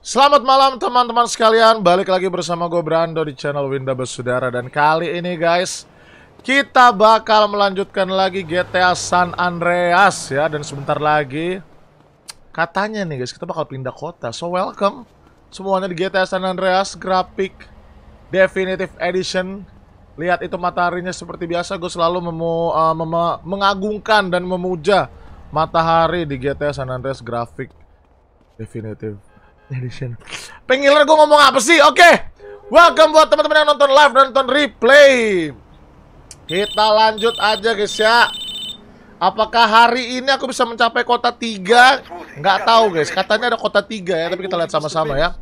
Selamat malam teman-teman sekalian, balik lagi bersama gue Brando di channel Winda Besudara. Dan kali ini guys, kita bakal melanjutkan lagi GTA San Andreas ya. Dan sebentar lagi, katanya nih guys, kita bakal pindah kota. So welcome semuanya di GTA San Andreas Grafik Definitive Edition. Lihat itu mataharinya seperti biasa, gue selalu memu, uh, mengagungkan dan memuja matahari di GTA San Andreas Grafik Definitive Edition. Pengiler gue ngomong apa sih? Oke. Welcome buat teman-teman yang nonton live dan nonton replay. Kita lanjut aja guys ya. Apakah hari ini aku bisa mencapai kota 3? Nggak tahu guys. Katanya ada kota 3 ya, tapi kita lihat sama-sama ya.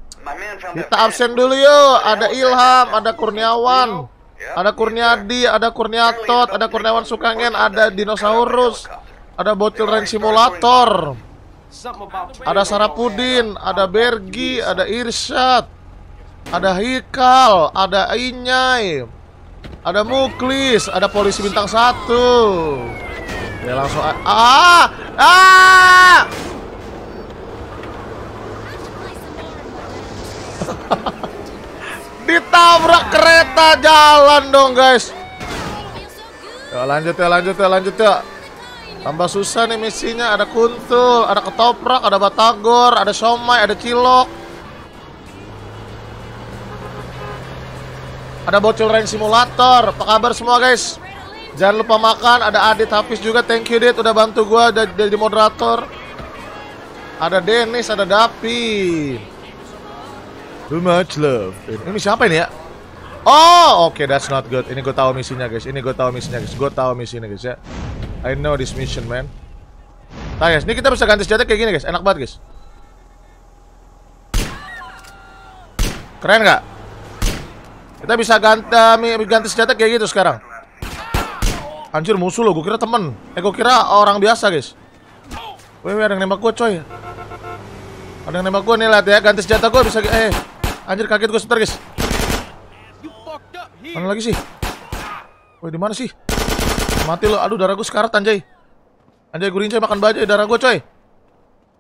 Kita absen dulu yuk. Ada Ilham, ada Kurniawan, ada Kurniadi, ada Kurniatot, ada Kurniawan Sukangen, ada Dinosaurus, ada Bocil Rain Simulator. Ada Sarapudin, ada Bergi, ada Irsyad, ada Hikal, ada Inyai, ada Muklis, ada polisi bintang satu. Ya langsung ah ah. Ditabrak kereta jalan dong guys. Ya lanjut ya lanjut ya lanjut ya. Tambah susah nih misinya, ada kuntul, ada ketoprak, ada batagor, ada somai, ada cilok. Ada bocil rain simulator. Apa kabar semua guys? Jangan lupa makan, ada Adit Hafiz juga. Thank you Dit udah bantu gua jadi, jadi moderator. Ada Dennis, ada Dapi. Too much love. Ini misi apa ini ya? Oh, oke, that's not good. Ini gue tahu misinya, guys. Ini gue tahu misinya, guys. Gue tahu misinya, guys ya. I know this mission, man. Nah, guys, ini kita bisa ganti senjata kayak gini, guys. Enak banget, guys. Keren nggak? Kita bisa ganti ganti senjata kayak gitu sekarang. Anjir, musuh lo. Gue kira temen. Eh, gue kira orang biasa, guys. Wih, wih, ada yang nembak gue, coy. Ada yang nembak gue nih, lihat ya. Ganti senjata gue bisa... Eh, anjir, kaget gue sebentar, guys. Mana lagi sih? Woi, di mana sih? Mati lo. Aduh, darah gue sekarat anjay. Anjay, gue rincai makan bajai darah gue, coy.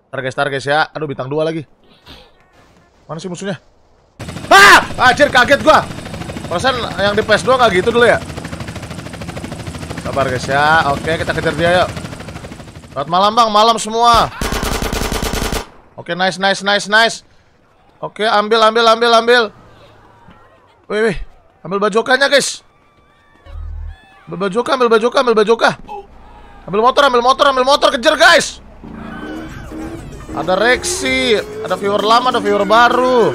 Tar guys, tar guys ya. Aduh, bintang dua lagi. Mana sih musuhnya? Ah! Anjir, kaget gua. Perasaan yang di PS2 nggak gitu dulu ya? Sabar guys ya. Oke, kita kejar dia yuk. Selamat malam, Bang. Malam semua. Oke, nice, nice, nice, nice. Oke, ambil, ambil, ambil, ambil. Wih, wih. Ambil bajokannya, guys. Ambil bajoka, ambil bajoka, ambil bajoka. Ambil motor, ambil motor, ambil motor, kejar, guys. Ada Rexy, ada viewer lama, ada viewer baru.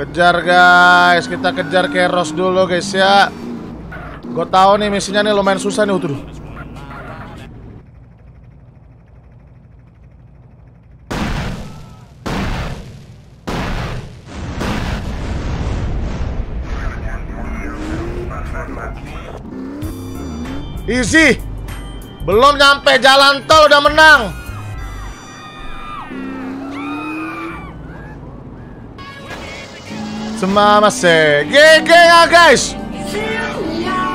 Kejar, guys. Kita kejar Keros dulu, guys ya. Gue tahu nih misinya nih lumayan susah nih, tuh. Easy. Belum nyampe jalan tol udah menang. Semamase. GG ya guys.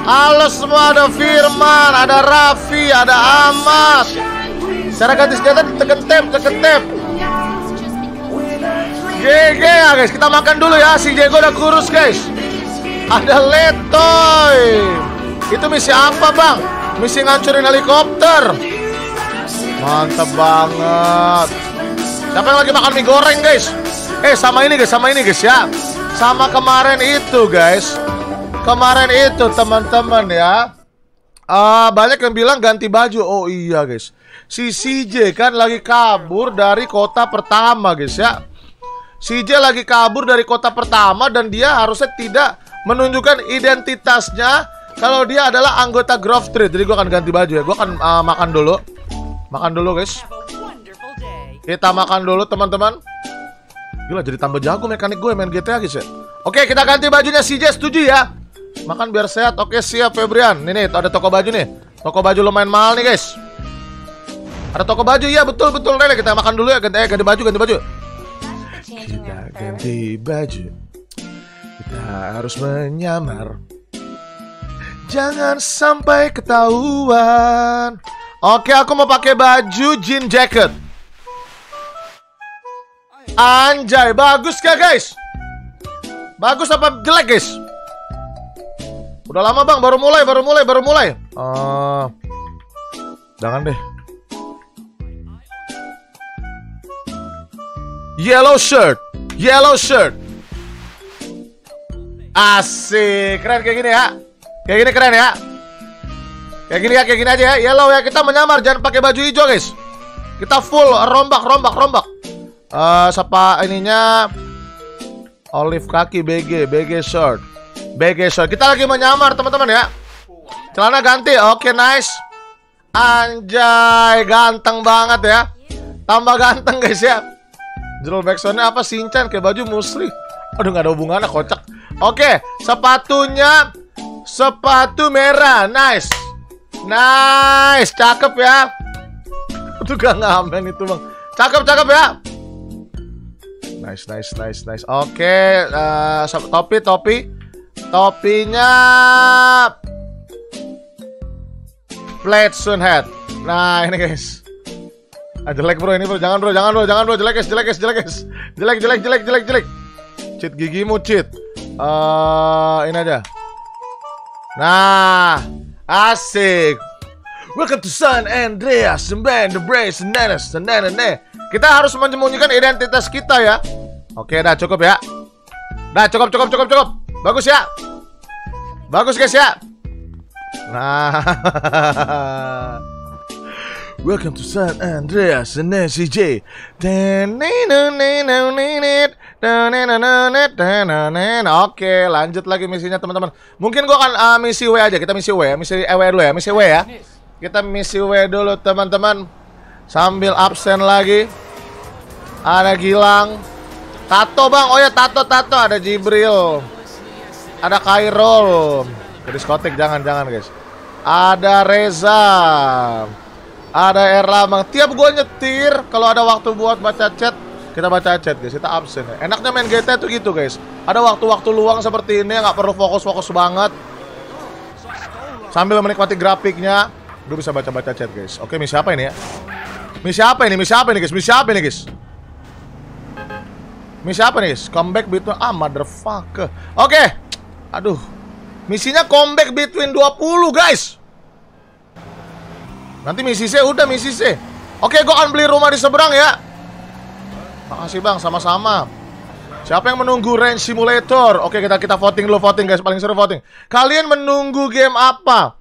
Halo semua ada Firman, ada Raffi, ada Ahmad. Cara ganti senjata tekan tab. GG ya guys, kita makan dulu ya. Si Diego udah kurus guys. Ada Letoy. Itu misi apa bang? Misi ngancurin helikopter. Mantap banget. Siapa yang lagi makan mie goreng guys? Eh sama ini guys, sama ini guys ya. Sama kemarin itu guys. Kemarin itu teman-teman ya. Ah Banyak yang bilang ganti baju. Oh iya guys. Si CJ kan lagi kabur dari kota pertama guys ya. CJ lagi kabur dari kota pertama Dan dia harusnya tidak menunjukkan identitasnya kalau dia adalah anggota Grove Street, jadi gue akan ganti baju ya. Gue akan uh, makan dulu, makan dulu guys. Kita makan dulu teman-teman. Gila jadi tambah jago mekanik gue main GTA guys ya. Oke kita ganti bajunya CJ setuju ya. Makan biar sehat. Oke siap Febrian. Nih nih ada toko baju nih. Toko baju lumayan mahal nih guys. Ada toko baju ya betul betul Rele kita makan dulu ya ganti eh, ganti baju ganti baju. Kita ganti baju. Kita harus menyamar. Jangan sampai ketahuan. Oke, aku mau pakai baju jean jacket. Anjay, bagus gak guys? Bagus apa jelek guys? Udah lama bang, baru mulai, baru mulai, baru mulai. Uh, jangan deh. Yellow shirt, yellow shirt. Asik, keren kayak gini ya. Kayak gini keren ya. Kayak gini ya, kayak gini aja ya. Yellow ya, kita menyamar, jangan pakai baju hijau guys. Kita full rombak, rombak, rombak. Uh, siapa ininya? Olive kaki BG, BG shirt. BG Shot. Kita lagi menyamar teman-teman ya. Celana ganti. Oke, nice. Anjay, ganteng banget ya. Tambah ganteng guys ya. Jurul backsoundnya apa? Sinchan kayak baju musli. Aduh nggak ada hubungannya kocak. Oke, sepatunya sepatu merah. Nice. Nice, cakep ya. Itu gak ngamen itu bang. Cakep, cakep ya. Nice, nice, nice, nice. Oke, uh, topi, topi. Topinya Flat sun hat. Nah, ini guys. Ah, jelek bro ini bro, jangan bro, jangan bro, jangan bro, jelek guys, jelek guys, jelek guys. Jelek, jelek, jelek, jelek, jelek. Cheat gigimu, cheat. Uh, ini aja. Nah, asik. Welcome to San Andreas, band, the brace, the nanane. Kita harus menyembunyikan identitas kita ya. Oke, dah cukup ya. Dah cukup, cukup, cukup, cukup. Bagus ya. Bagus guys ya. Nah. Welcome to San Andreas and CJ. Oke, lanjut lagi misinya teman-teman. Mungkin gua akan uh, misi W aja. Kita misi W ya, misi EW dulu ya, misi W ya. Kita misi W dulu teman-teman. Sambil absen lagi. Ada Gilang. Tato bang, oh ya tato tato ada Jibril. Ada Kairul. Ke diskotik jangan jangan guys. Ada Reza. Ada Erlamang. Tiap gue nyetir, kalau ada waktu buat baca chat, kita baca chat guys. Kita absen ya. Enaknya main GTA tuh gitu guys. Ada waktu-waktu luang seperti ini nggak perlu fokus-fokus banget. Sambil menikmati grafiknya, lu bisa baca-baca chat guys. Oke, misi apa ini ya? Misi apa ini? Misi apa ini guys? Misi apa ini guys? Misi apa nih? Comeback between ah motherfucker. Oke. Aduh. Misinya comeback between 20 guys. Nanti misi C udah misi C. Oke, gue akan beli rumah di seberang ya. Makasih bang, sama-sama. Siapa yang menunggu Range Simulator? Oke, kita kita voting dulu, voting guys, paling seru voting. Kalian menunggu game apa?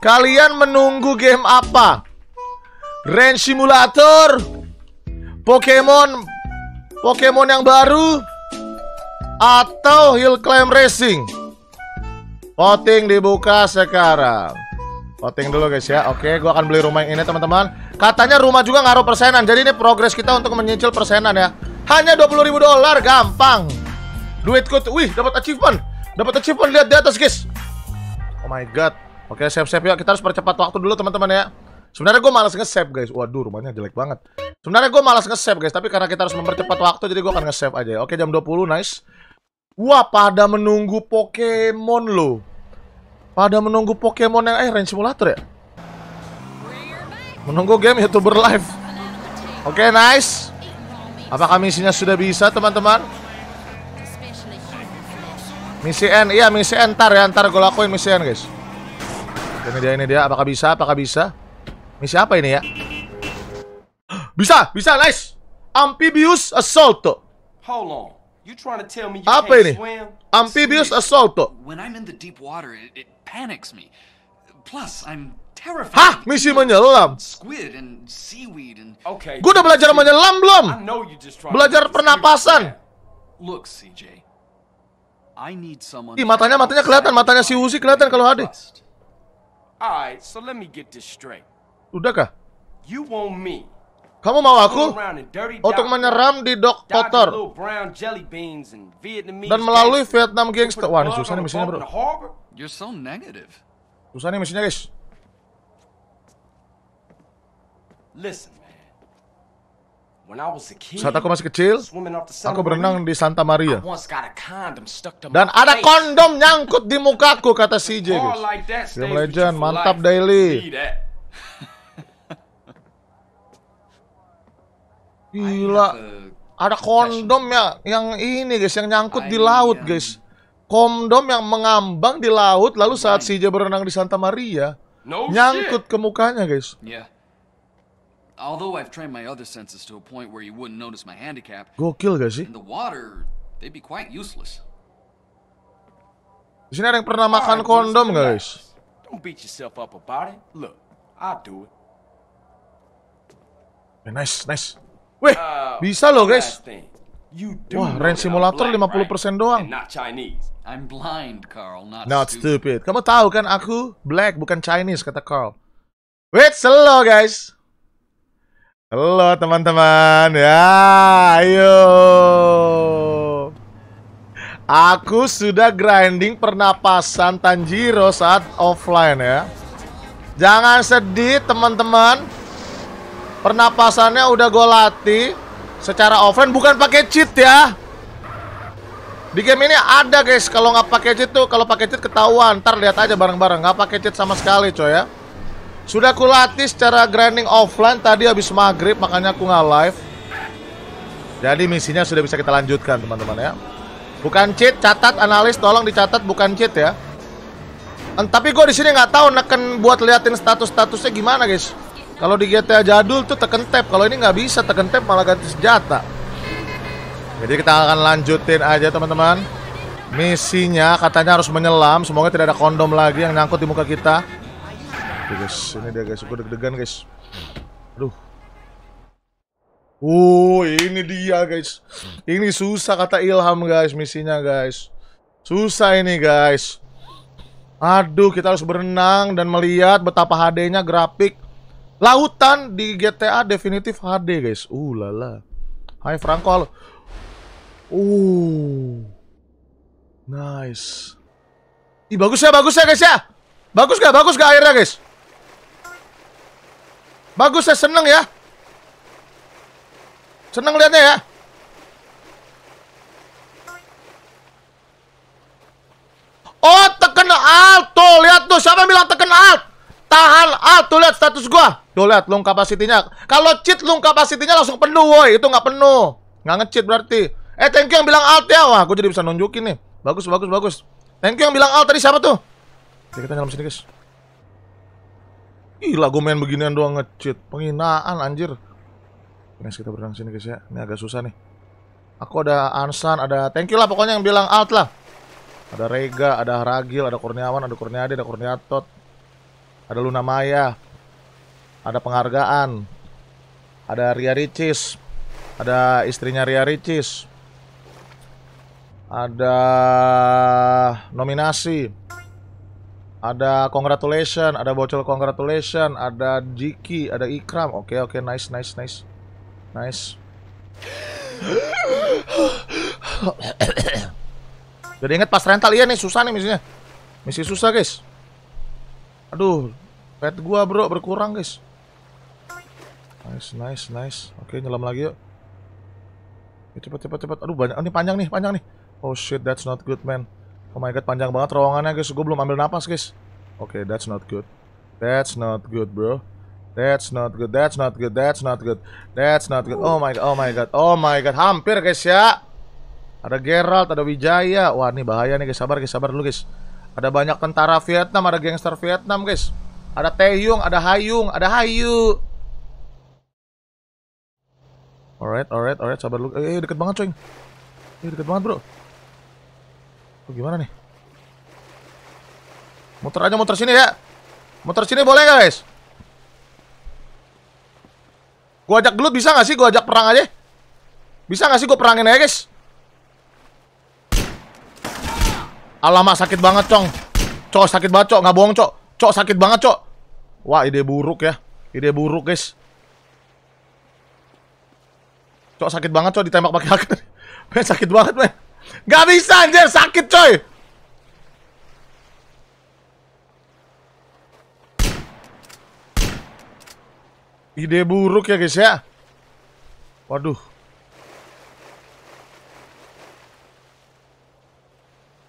Kalian menunggu game apa? Range Simulator, Pokemon, Pokemon yang baru, atau Hill Climb Racing? Voting dibuka sekarang. Voting dulu guys ya. Oke, gua akan beli rumah yang ini teman-teman. Katanya rumah juga ngaruh persenan. Jadi ini progres kita untuk menyicil persenan ya. Hanya 20 ribu dolar, gampang. Duitku tuh, wih, dapat achievement. Dapat achievement lihat di atas, guys. Oh my god. Oke, save-save ya. Kita harus percepat waktu dulu teman-teman ya. Sebenarnya gue malas nge-save guys. Waduh, rumahnya jelek banget. Sebenarnya gue malas nge-save guys, tapi karena kita harus mempercepat waktu jadi gue akan nge-save aja. Oke, jam 20, nice. Wah, pada menunggu Pokemon loh. Pada menunggu Pokemon yang eh range simulator ya? Menunggu game YouTuber live. Oke, okay, nice. Apakah misinya sudah bisa, teman-teman? Misi N, iya misi N ntar ya, ntar gue lakuin misi N guys. Ini dia, ini dia. Apakah bisa? Apakah bisa? Misi apa ini ya? Bisa, bisa, nice. Amphibious Assault. Hold on. You trying to tell me you Apa can't ini? swim? Amphibious Assault. When I'm in the deep water, it, it panics me. Plus, I'm terrified. Hah? Misi menyelam? Squid and seaweed and Okay. Gue udah belajar menyelam belum? I know you just trying Belajar pernapasan. look, CJ. I need someone. Ih, matanya matanya kelihatan, matanya si Uzi kelihatan kalau ada. Alright, so let me get this straight. Udah kah? You want me Kamu mau aku untuk menyeram di dok kotor dan melalui Vietnam gangster. Wah, ini susah nih on a misinya, bump bro. Susah nih misinya, guys. Saat aku masih kecil, aku berenang di Santa Maria. Dan ada kondom nyangkut di mukaku, kata CJ, guys. Legend, mantap daily. Believe that. Gila. Ada kondom ya yang ini guys, yang nyangkut di laut guys. Kondom yang mengambang di laut, lalu saat CJ berenang di Santa Maria, nyangkut ke mukanya guys. Although I've trained my other senses to a point where you wouldn't notice my handicap, Gokil gak sih? in the water, they'd be quite useless. Di sini ada yang pernah makan kondom Bruce, guys. Don't beat yourself up about it. Look, I'll do it. Nice, nice. Weh, Uh, bisa loh guys. Wah, range simulator black, 50% right? doang. And not Chinese. I'm blind, Carl, not, Not stupid. stupid. Kamu tahu kan aku black bukan Chinese kata Carl. Wait, slow guys. Halo teman-teman. Ya, ayo. Aku sudah grinding pernapasan Tanjiro saat offline ya. Jangan sedih teman-teman. Pernapasannya udah gue latih secara offline bukan pakai cheat ya. Di game ini ada guys, kalau nggak pakai cheat tuh, kalau pakai cheat ketahuan. Ntar lihat aja bareng-bareng, nggak pakai cheat sama sekali coy ya. Sudah kulatih secara grinding offline tadi habis maghrib, makanya aku nggak live. Jadi misinya sudah bisa kita lanjutkan teman-teman ya. Bukan cheat, catat analis, tolong dicatat bukan cheat ya. Tapi gue di sini nggak tahu neken buat liatin status-statusnya gimana guys. Kalau di GTA jadul tuh tekan tab, kalau ini nggak bisa tekan tab malah ganti senjata. Jadi kita akan lanjutin aja teman-teman. Misinya katanya harus menyelam. Semoga tidak ada kondom lagi yang nyangkut di muka kita. Oke guys, ini dia guys, gue deg-degan guys. Aduh. Uh, ini dia guys. Ini susah kata Ilham guys misinya guys. Susah ini guys. Aduh, kita harus berenang dan melihat betapa HD-nya grafik Lautan di GTA definitif HD guys Uh lala Hai Franco halo Uh. Nice. Ih bagus ya, bagus ya guys ya. Bagus gak? Bagus gak airnya guys? Bagus ya, seneng ya. Seneng liatnya ya. Oh, tekan alt. Tuh, lihat tuh. Siapa yang bilang tekan alt? Tahan alt. Tuh, lihat status gua. Tuh, lihat lung kapasitinya. Kalau cheat lung kapasitinya langsung penuh, woi. Itu nggak penuh. Nggak nge-cheat berarti. Eh, thank you yang bilang alt ya. Wah, gue jadi bisa nunjukin nih. Bagus, bagus, bagus. Thank you yang bilang alt tadi siapa tuh? Oke, kita nyelam sini, guys. Gila, gue main beginian doang nge-cheat. Penghinaan, anjir. Guys, kita berenang sini, guys ya. Ini agak susah nih. Aku ada Ansan, ada thank you lah pokoknya yang bilang alt lah. Ada Rega, ada Ragil, ada Kurniawan, ada Kurniadi, ada Kurniatot. Ada Luna Maya. Ada penghargaan. Ada Ria Ricis. Ada istrinya Ria Ricis. Ada nominasi. Ada congratulation, ada bocil congratulation, ada Jiki, ada Ikram. Oke, oke, nice, nice, nice. Nice. Jadi inget pas rental iya nih susah nih misinya. Misi susah guys. Aduh, pet gua bro berkurang guys. Nice, nice, nice. Oke nyelam lagi yuk. Oke, cepet, cepet, cepet. Aduh banyak. Oh, ini panjang nih, panjang nih. Oh shit, that's not good man. Oh my god, panjang banget terowongannya guys. Gue belum ambil napas guys. Oke, that's not good. That's not good bro. That's not good. That's not good. That's not good. That's not good. Oh my god. Oh my god. Oh my god. Hampir guys ya. Ada Geralt, ada Wijaya. Wah, ini bahaya nih guys. Sabar guys, sabar dulu guys. Ada banyak tentara Vietnam, ada gangster Vietnam guys. Ada Taeyong, ada Hayung, ada Hayu. Alright, alright, alright. Sabar dulu. Eh, eh, deket banget coy. Eh, deket banget bro. Oh, gimana nih? Muter aja, muter sini ya. Muter sini boleh nggak guys? Gua ajak gelut bisa nggak sih? Gua ajak perang aja. Bisa nggak sih gua perangin aja guys? Alamak sakit banget cong. Cok sakit banget cok, nggak bohong cok. Cok sakit banget cok. Wah ide buruk ya. Ide buruk guys. Cok sakit banget cok ditembak pakai hak. Men sakit banget men. Gak bisa anjir sakit coy. Ide buruk ya guys ya. Waduh.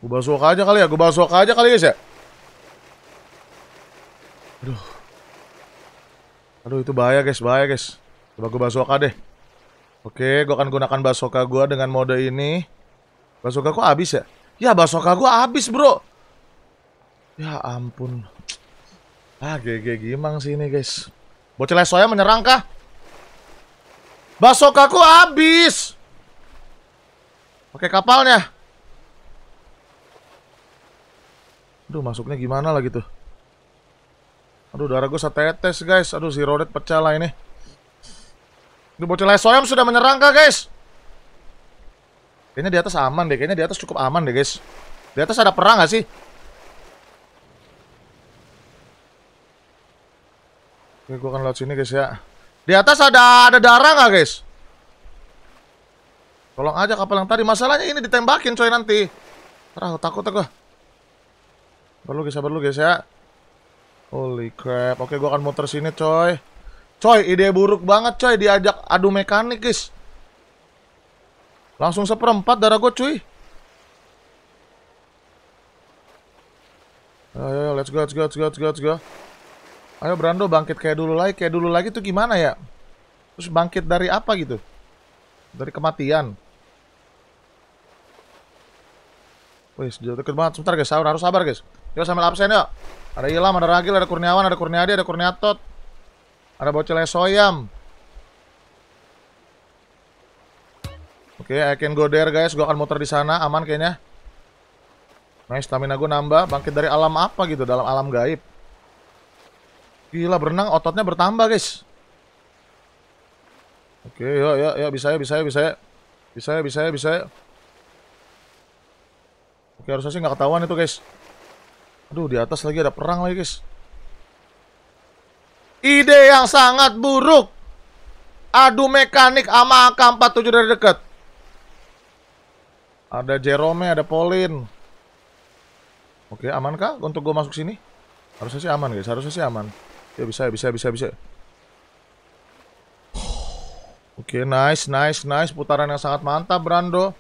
Gue basok aja kali ya, gue basok aja kali guys ya. Aduh. Aduh itu bahaya guys, bahaya guys. Coba gue basok deh. Oke, gua akan gunakan basoka gua dengan mode ini. Basoka kok habis ya? Ya, basoka gua habis, Bro. Ya ampun. Ah, GG gimang sih ini, guys. Bocil Lesoya menyerang kah? Basokaku habis. Oke, kapalnya. Aduh, masuknya gimana lagi tuh? Aduh, darah gue setetes, guys. Aduh, si Rodet pecah lah ini. Ini bocil Lesoyam sudah menyerang kah, guys? Kayaknya di atas aman deh. Kayaknya di atas cukup aman deh, guys. Di atas ada perang gak sih? Oke, gue akan lewat sini, guys ya. Di atas ada ada darah nggak, guys? Tolong aja kapal yang tadi. Masalahnya ini ditembakin, coy, nanti. Terah, takut aku. Sabar lu, guys, sabar lu, guys ya. Holy crap. Oke, gue akan muter sini, coy. Coy, ide buruk banget coy diajak adu mekanik guys. Langsung seperempat darah gue cuy. Ayo, ayo, let's go, let's go, let's go, let's go, let's go. Ayo Brando bangkit kayak dulu lagi, kayak dulu lagi tuh gimana ya? Terus bangkit dari apa gitu? Dari kematian. Wih, jauh deket banget. Sebentar guys, harus sabar guys. Yuk sambil absen yuk. Ada Ilham, ada Ragil, ada Kurniawan, ada Kurniadi, ada Kurniatot. Ada bocilnya Soyam. Oke, okay, I can go there guys. Gue akan muter di sana, aman kayaknya. Nice, stamina gue nambah. Bangkit dari alam apa gitu, dalam alam gaib. Gila, berenang ototnya bertambah guys. Oke, okay, yuk, yuk, yuk. Bisa ya, bisa ya, bisa ya. Bisa ya, bisa ya, bisa ya. Oke, harusnya sih nggak ketahuan itu guys. Aduh, di atas lagi ada perang lagi guys. Ide yang sangat buruk. Adu mekanik sama AK-47 dari dekat. Ada Jerome, ada Pauline. Oke, aman kah untuk gue masuk sini? Harusnya sih aman guys, harusnya sih aman. Ya bisa, bisa, bisa, bisa. Oke, nice, nice, nice. Putaran yang sangat mantap, Brando.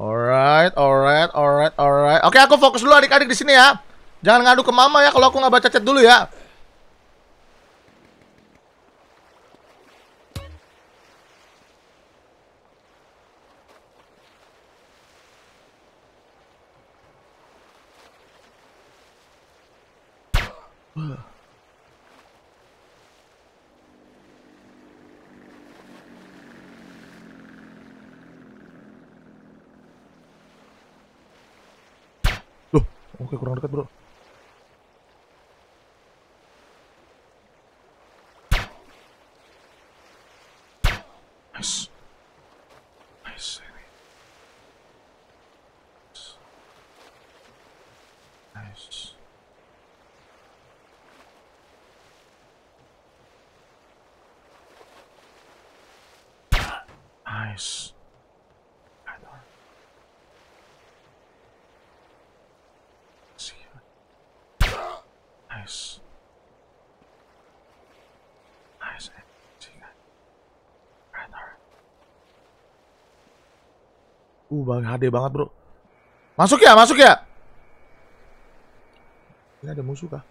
Alright, alright, alright, alright. Oke, aku fokus dulu adik-adik di sini ya. Jangan ngadu ke mama ya kalau aku nggak baca chat dulu ya. Oke kurang dekat bro. Nice. Nice. Nice. Nice. Nice. Nice. Uh, bang HD banget, Bro. Masuk ya, masuk ya. Ini ada musuh kah?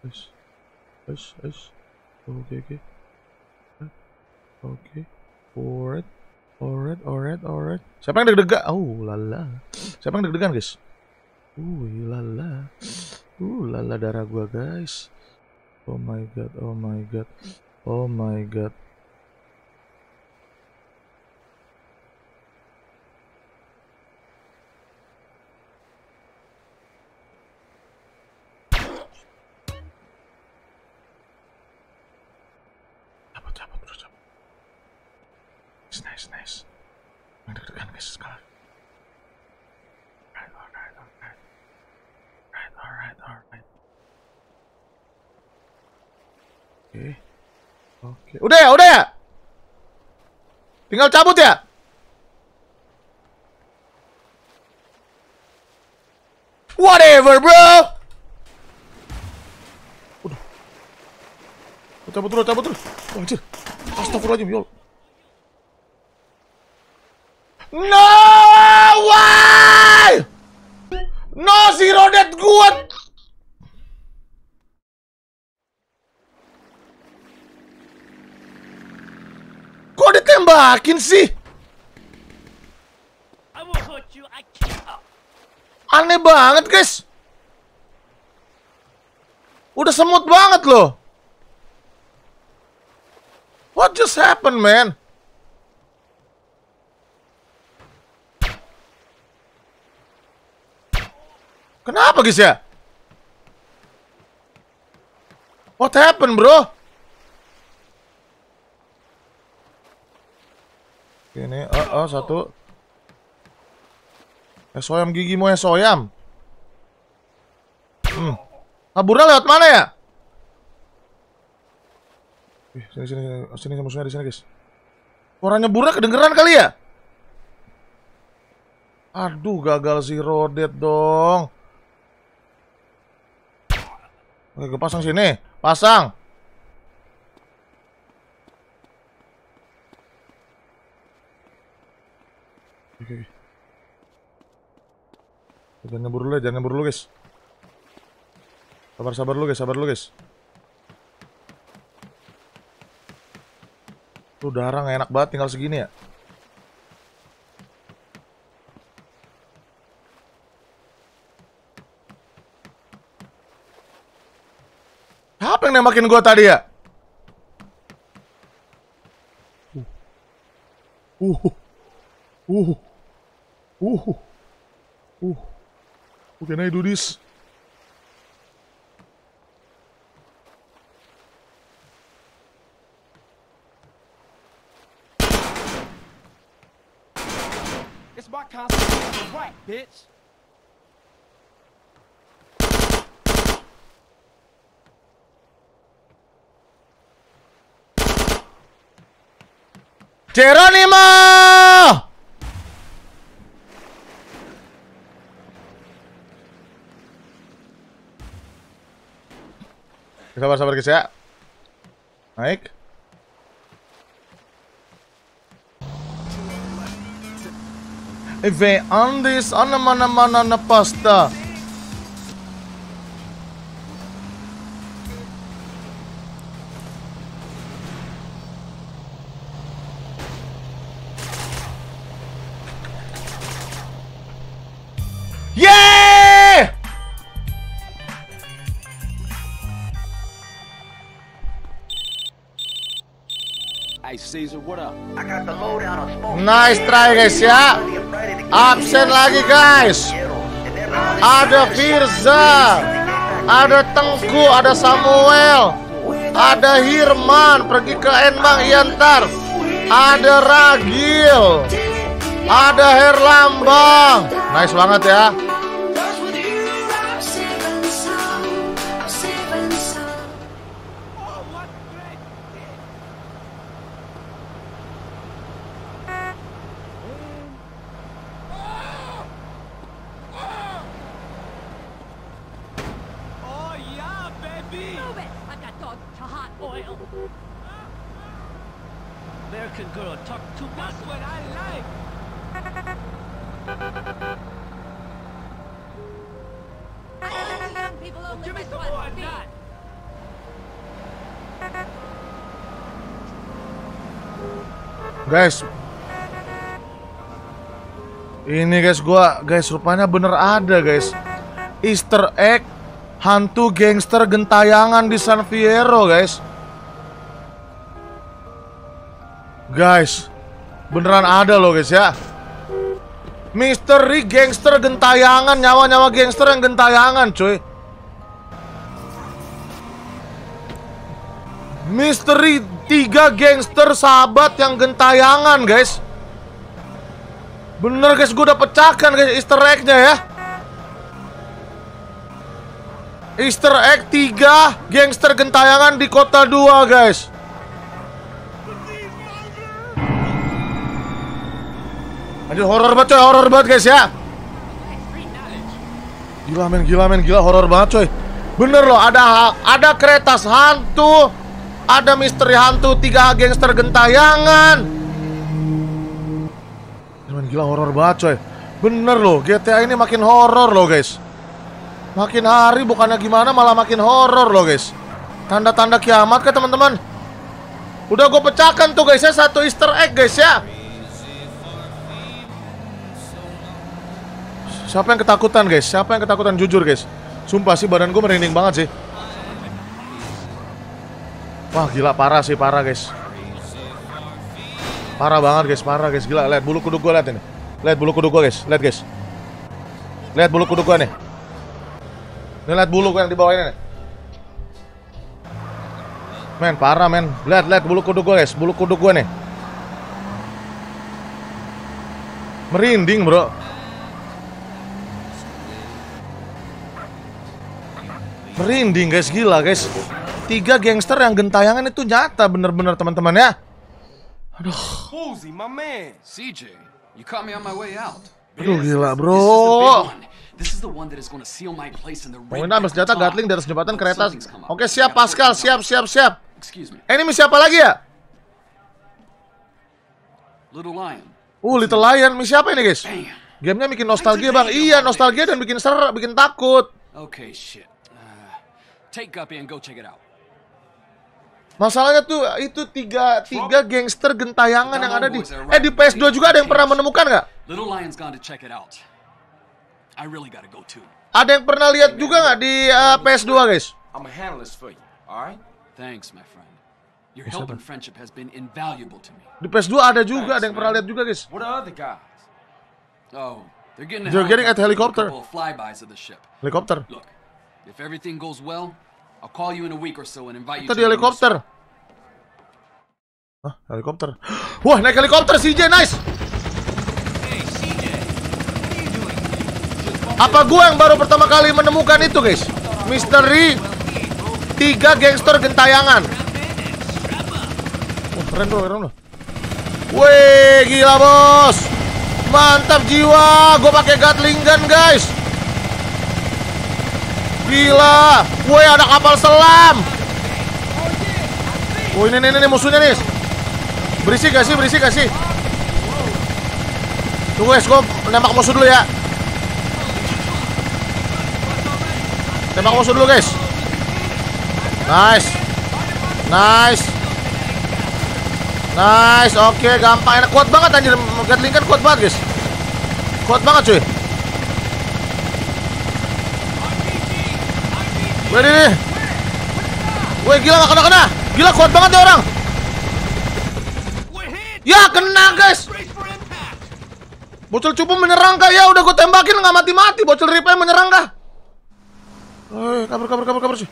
Guys. Guys, guys. Oke, oke. Oke. Alright. Alright, alright, alright. Siapa yang deg-degan? Oh, lala. Siapa yang deg-degan, guys? Uh, lala. Uh, lala darah gua, guys. Oh my god, oh my god. Oh my god. Cabut, cabut, bro, cabut. Nice, nice, nice. Yang deg-degan, guys, sekarang. Alright, alright, alright. Alright, alright, alright. Oke. Oke. Udah ya, udah ya? Tinggal cabut ya? Whatever, bro! Udah. Cabut dulu, cabut dulu. Oh, anjir. Astagfirullahaladzim, yol. No way! No zero dead gua. Kok ditembakin sih? Aneh banget, guys. Udah semut banget loh. What just happened, man? Kenapa, guys ya? What happened, bro? Ini, oh, oh, satu. Eh, soyam gigimu ya soyam. Hmm. Kaburnya lewat mana ya? Ih, sini sini sini sini musuhnya di sini, guys. Suaranya buruk kedengeran kali ya? Aduh, gagal zero dead dong. Oke, gue pasang sini. Pasang. Jangan nyebur dulu jangan nyebur dulu guys. Sabar, sabar dulu guys, sabar dulu guys. Tuh darah nggak enak banget tinggal segini ya. Apa yang nembakin gua tadi ya? Uh. Uh. Uh. Uh. Uh. How can I do this? It's my constitutional right, bitch. Geronimo! Sabar, sabar guys ya. Naik. E vem Andis, ana mana mana na pasta. Nice try guys ya. Absen lagi guys. Ada Firza, ada Tengku, ada Samuel, ada Hirman pergi ke Enbang Iantar, ada Ragil, ada Herlambang. Nice banget ya. Guys. Ini guys gua guys rupanya bener ada guys. Easter egg hantu gangster gentayangan di San Fierro guys. Guys, beneran ada loh guys ya. Misteri gangster gentayangan, nyawa-nyawa gangster yang gentayangan, cuy. Misteri tiga gangster sahabat yang gentayangan, guys. Bener guys, gue udah pecahkan guys Easter egg-nya ya. Easter egg 3 gangster gentayangan di kota 2 guys. Anjir horor banget coy, horor banget guys ya. Gila men, gila men, gila horor banget coy. Bener loh, ada ada kereta hantu, ada misteri hantu, tiga gangster gentayangan. Men, gila horor banget coy. Bener loh, GTA ini makin horor loh guys. Makin hari bukannya gimana malah makin horor loh guys. Tanda-tanda kiamat kan teman-teman? Udah gue pecahkan tuh guys ya satu Easter egg guys ya. Siapa yang ketakutan guys? Siapa yang ketakutan jujur guys? Sumpah sih badan gue merinding banget sih. Wah gila parah sih parah guys. Parah banget guys, parah guys. Gila, lihat bulu kuduk gue lihat ini. Lihat bulu kuduk gue guys, lihat guys. Lihat bulu kuduk gue nih. Nih lihat bulu gue yang di bawah ini nih. Men, parah men. Lihat, lihat bulu kuduk gue guys, bulu kuduk gue nih. Merinding bro. Merinding guys, gila guys. Tiga gangster yang gentayangan itu nyata bener-bener teman-teman ya. Boozy, my man. CJ, you caught me on my way out. Aduh gila bro. Pengguna ambil senjata Gatling dari jembatan kereta. Oke siap Pascal, siap siap siap. Excuse me. Enemy siapa lagi ya? Little Lion. Uh, Little Lion. Mi siapa ini guys? Gamenya bikin nostalgia bang. Iya nostalgia dan bikin ser, bikin takut. Okay, shit. Uh, take Guppy and go check it out. Masalahnya tuh itu tiga tiga gangster gentayangan yang ada di eh di PS2 juga ada yang pernah menemukan nggak? Ada yang pernah lihat juga nggak di eh, PS2 guys? I'm a handle this for you, alright? Thanks, my friend. Your help and friendship has been invaluable to me. Di PS2 ada juga, ada yang pernah lihat juga guys. What are other guys? Oh, they're getting a They're getting at helicopter, helicopter. flybys of the ship. Helikopter. Look, if everything goes well, I'll call you in a week or so and invite you Kita to di the new helikopter. Hah, helikopter. Wah, naik helikopter CJ, nice. Apa gua yang baru pertama kali menemukan itu, guys? Misteri tiga gangster gentayangan. Oh, keren bro, keren bro. Wih, gila bos. Mantap jiwa. Gue pakai Gatling gun, guys. Gila. Wih, ada kapal selam. Oh, ini, ini, ini musuhnya nih. Berisik gak sih? Berisik gak sih? Tunggu guys, gue nembak musuh dulu ya. Tembak musuh dulu guys. Nice. Nice. Nice. Oke, gampang enak kuat banget anjir. Gatling kan kuat banget, guys. Kuat banget, cuy. Ini. nih. Wih, gila gak kena-kena. Gila kuat banget ya orang. Ya, kena, guys. Bocil cupu menyerang kah? Ya udah gue tembakin nggak mati-mati. Bocil replay menyerang kah? Eh, kabur kabur kabur kabur sih.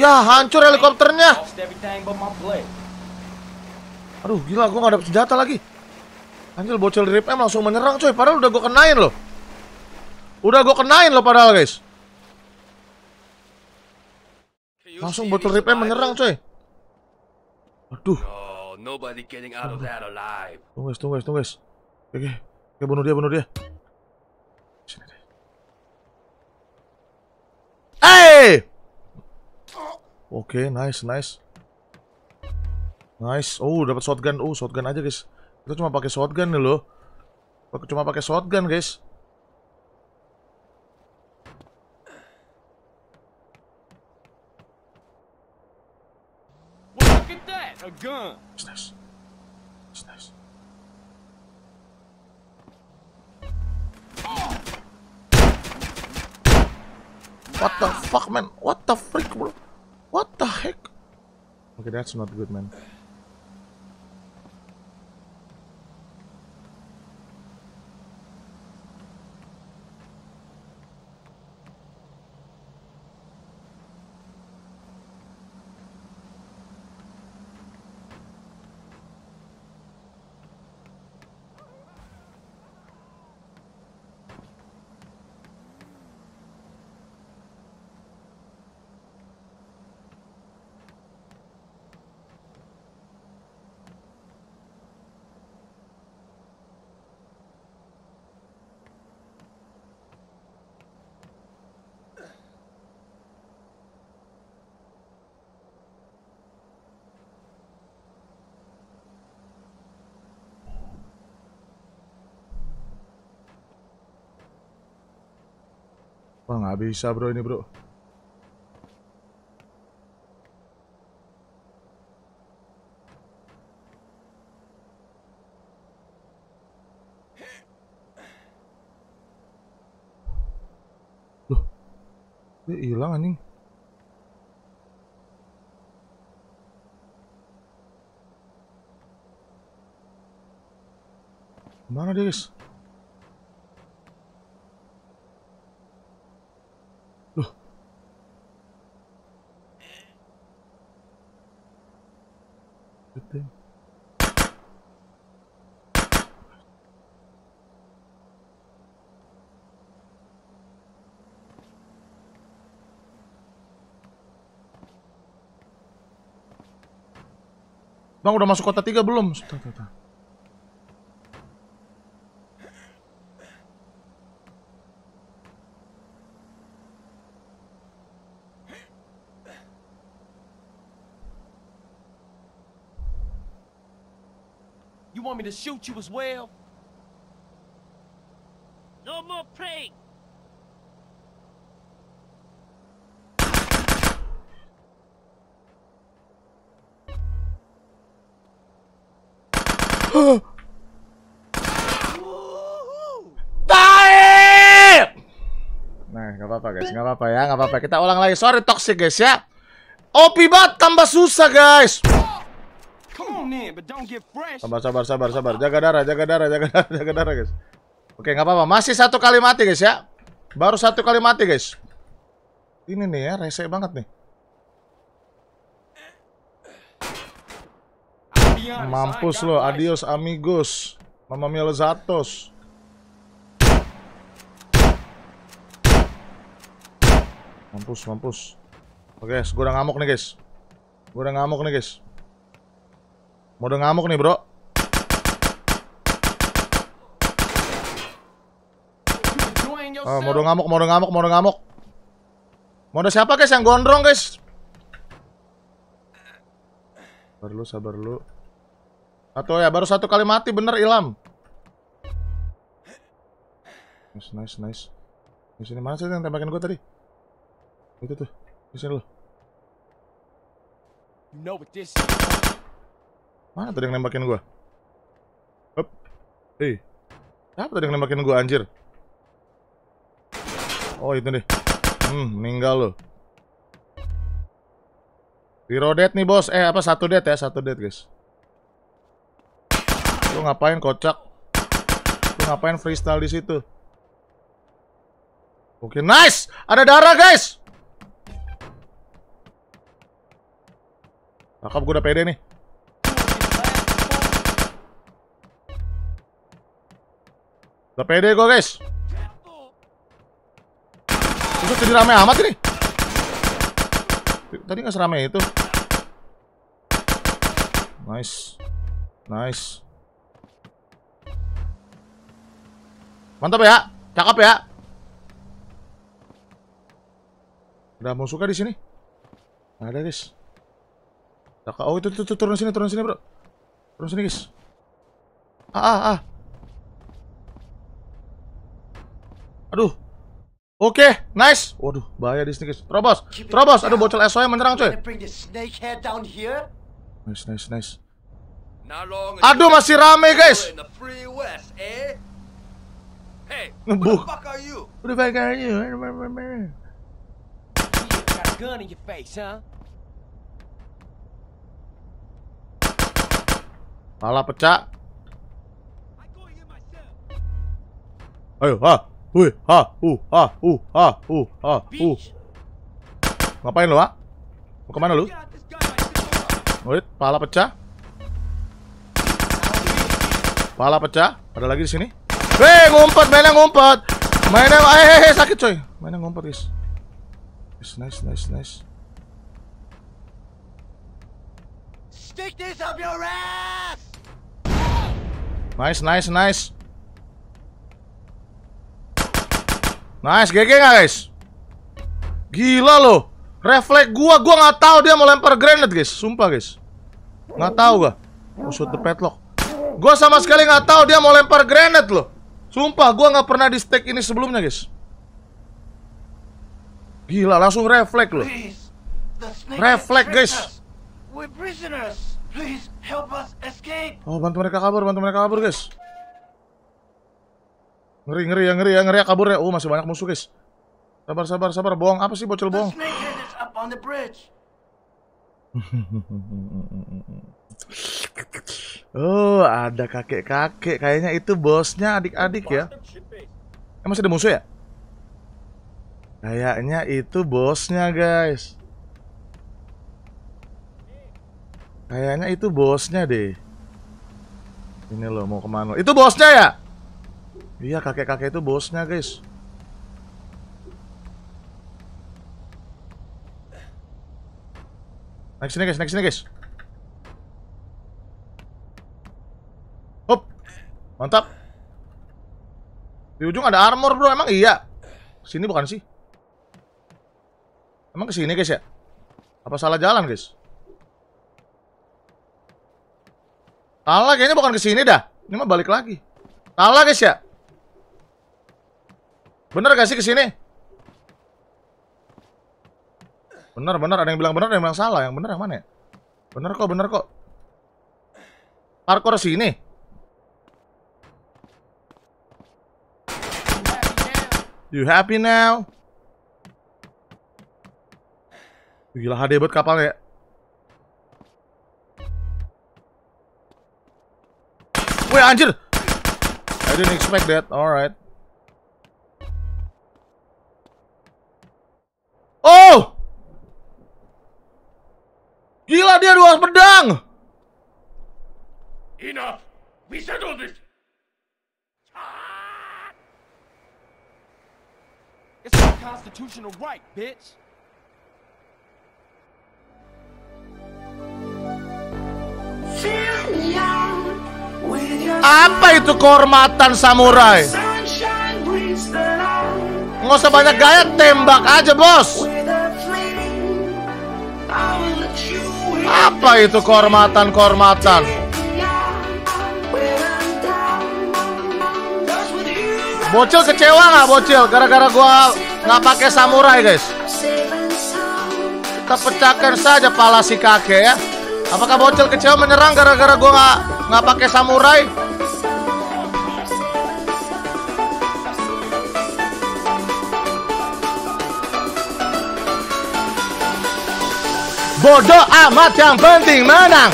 Ya, hancur helikopternya. Aduh, gila, gue gak dapet senjata lagi. Anjir, bocil di RIP-M langsung menyerang, coy. Padahal udah gue kenain loh. Udah gue kenain loh padahal, guys. Langsung bocil RIP-M menyerang, coy. Aduh. Oh, nobody getting out of that alive. Tunggu, tunggu, tunggu, guys. Oke, oke. Oke, bunuh dia, bunuh dia. Sini deh. Hey! Oke, nice, nice. Nice. Oh, dapat shotgun. Oh, shotgun aja, guys. Kita cuma pakai shotgun nih loh. Cuma pakai shotgun, guys. A gun. It's nice. It's nice. What the fuck, man? What the freak, bro? What the heck? Okay, that's not good, man. Wah nggak bisa bro ini bro. Hilang anjing. Mana dia guys? Bang udah masuk kota tiga belum? Tuh, tuh, tuh. You want me to shoot you as well? No more praying. Taib! Nah, nggak apa-apa guys, nggak apa-apa ya, nggak apa-apa. Kita ulang lagi. Sorry toxic guys ya. OP banget tambah susah guys. Come on in, but don't get fresh. Sabar, sabar, sabar, sabar. Jaga darah, jaga darah, jaga darah, jaga darah guys. Oke, nggak apa-apa. Masih satu kali mati guys ya. Baru satu kali mati guys. Ini nih ya, rese banget nih. I'll be honest, I ain't Mampus got lo, adios amigos. Mama mia los atos. Mampus, mampus. Oke, guys, gue udah ngamuk nih guys. Gue udah ngamuk nih guys. Mau udah ngamuk nih bro. Oh, mau udah ngamuk, mau udah ngamuk, mau udah ngamuk. Mau udah siapa guys yang gondrong guys? Sabar lu, sabar lu. Atau ya baru satu kali mati bener Ilham. Nice, nice, nice. Di sini mana sih yang tembakin gue tadi? Itu tuh, di sini this Mana tadi yang nembakin gue? Hup. Hei. Siapa tadi yang nembakin gue anjir? Oh itu nih. Hmm, meninggal lo. Zero dead nih bos. Eh apa satu dead ya? Satu dead guys. Lu ngapain kocak? Lu ngapain freestyle di situ? Oke, nice. Ada darah guys. Cakep gue udah pede nih. Udah pede gue guys. Itu jadi rame amat ini. Tadi nggak serame itu. Nice. Nice. Mantap ya. Cakep ya. Ada musuh kah di sini? Ada guys. Cakep. Oh itu, itu, itu turun sini, turun sini bro. Turun sini guys. Ah, ah, ah. Aduh. Oke, nice. Waduh, bahaya di sini guys. Terobos, terobos. Aduh, bocil SOE menyerang coy. here? Nice, nice, nice. Aduh, masih rame guys. The? Hey, Ngebuh. fuck are you? Udah baik aja. Yeah, got a gun in your face, huh? Pala pecah. Ayo, ha. Wih, ha, uh, ha, uh, ha, uh, ha, uh. Ngapain lu, ha? Mau ke mana lu? Wait, pala pecah. Pala pecah. Ada lagi di sini. Weh, ngumpet, mainnya ngumpet. Mainnya, eh, eh, eh, sakit coy. Mainnya ngumpet, guys. Nice, nice, nice, nice. Stick this up your ass! Nice, nice, nice. Nice, GG nggak guys? Gila loh. Refleks gua, gua nggak tahu dia mau lempar granat guys. Sumpah guys. Nggak tahu gua. Oh, shoot the padlock. Gua sama sekali nggak tahu dia mau lempar granat loh. Sumpah, gua nggak pernah di stack ini sebelumnya guys. Gila, langsung refleks loh. Refleks guys. Oh, bantu mereka kabur, bantu mereka kabur guys. Ngeri, ngeri ya, ngeri ya, ngeri ya kabur ya. Oh, masih banyak musuh guys. Sabar, sabar, sabar. Bohong apa sih bocil bohong? Oh, ada kakek-kakek. Kayaknya itu bosnya adik-adik ya. Eh, masih ada musuh ya? Kayaknya itu bosnya, guys. Kayaknya itu bosnya deh. Ini loh, mau ke mana? Itu bosnya ya? Iya, kakek-kakek itu bosnya, guys. Naik sini, guys. Naik sini, guys. Mantap. Di ujung ada armor, bro. Emang iya? Sini bukan sih? Emang ke sini, guys ya? Apa salah jalan, guys? Salah kayaknya bukan ke sini dah. Ini mah balik lagi. Salah, guys ya? Bener gak sih ke sini? Bener, bener. Ada yang bilang bener, ada yang bilang salah. Yang bener yang mana ya? Bener kok, bener kok. Parkour sini. You happy now? Gila HD buat kapalnya ya. Wih anjir. I didn't expect that. Alright. Oh! Gila dia dua pedang. Enough. We settled this. It's our constitutional right, bitch. Apa itu kehormatan samurai? Nggak usah banyak gaya, tembak aja bos. Apa itu kehormatan-kehormatan? Bocil kecewa nggak bocil? Gara-gara gua nggak pakai samurai guys. Kita pecahkan saja pala si kakek ya. Apakah bocil kecewa menyerang gara-gara gua nggak nggak pakai samurai? Bodoh amat yang penting menang.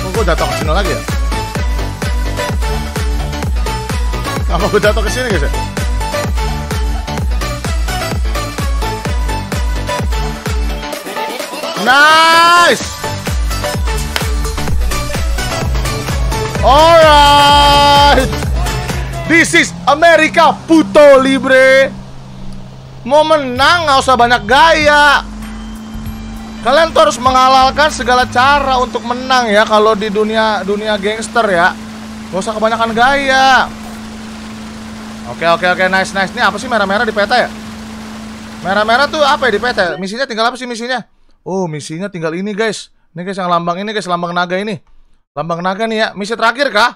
Kok gue jatuh ke sini lagi ya? Apa gue jatuh ke sini guys ya? Nice. Alright. This is America puto libre. Mau menang nggak usah banyak gaya. Kalian tuh harus menghalalkan segala cara untuk menang ya kalau di dunia dunia gangster ya. Gak usah kebanyakan gaya. Oke oke oke nice nice. Ini apa sih merah-merah di peta ya? Merah-merah tuh apa ya di peta? Misinya tinggal apa sih misinya? Oh misinya tinggal ini guys. Ini guys yang lambang ini guys lambang naga ini. Lambang naga nih ya. Misi terakhir kah?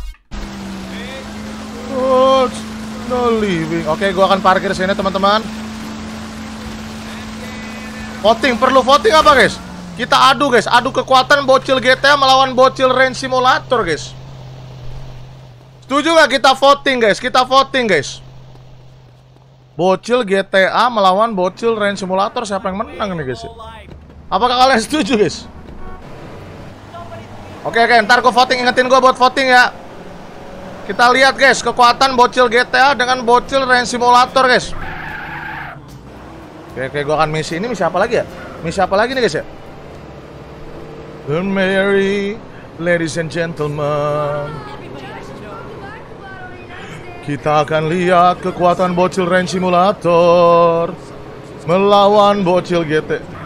Oh, no living. Oke, gua akan parkir sini teman-teman. Voting, perlu voting apa guys? Kita adu guys, adu kekuatan bocil GTA melawan bocil Rain Simulator guys. Setuju nggak kita voting guys? Kita voting guys. Bocil GTA melawan bocil Rain Simulator siapa yang menang nih guys? Apakah kalian setuju guys? Oke oke, ntar gue voting ingetin gue buat voting ya. Kita lihat guys kekuatan bocil GTA dengan bocil Rain Simulator guys. Oke, oke, gue akan misi ini misi apa lagi ya? Misi apa lagi nih guys ya? Good Mary, ladies and gentlemen. Kita akan lihat kekuatan bocil Rain Simulator melawan bocil GT.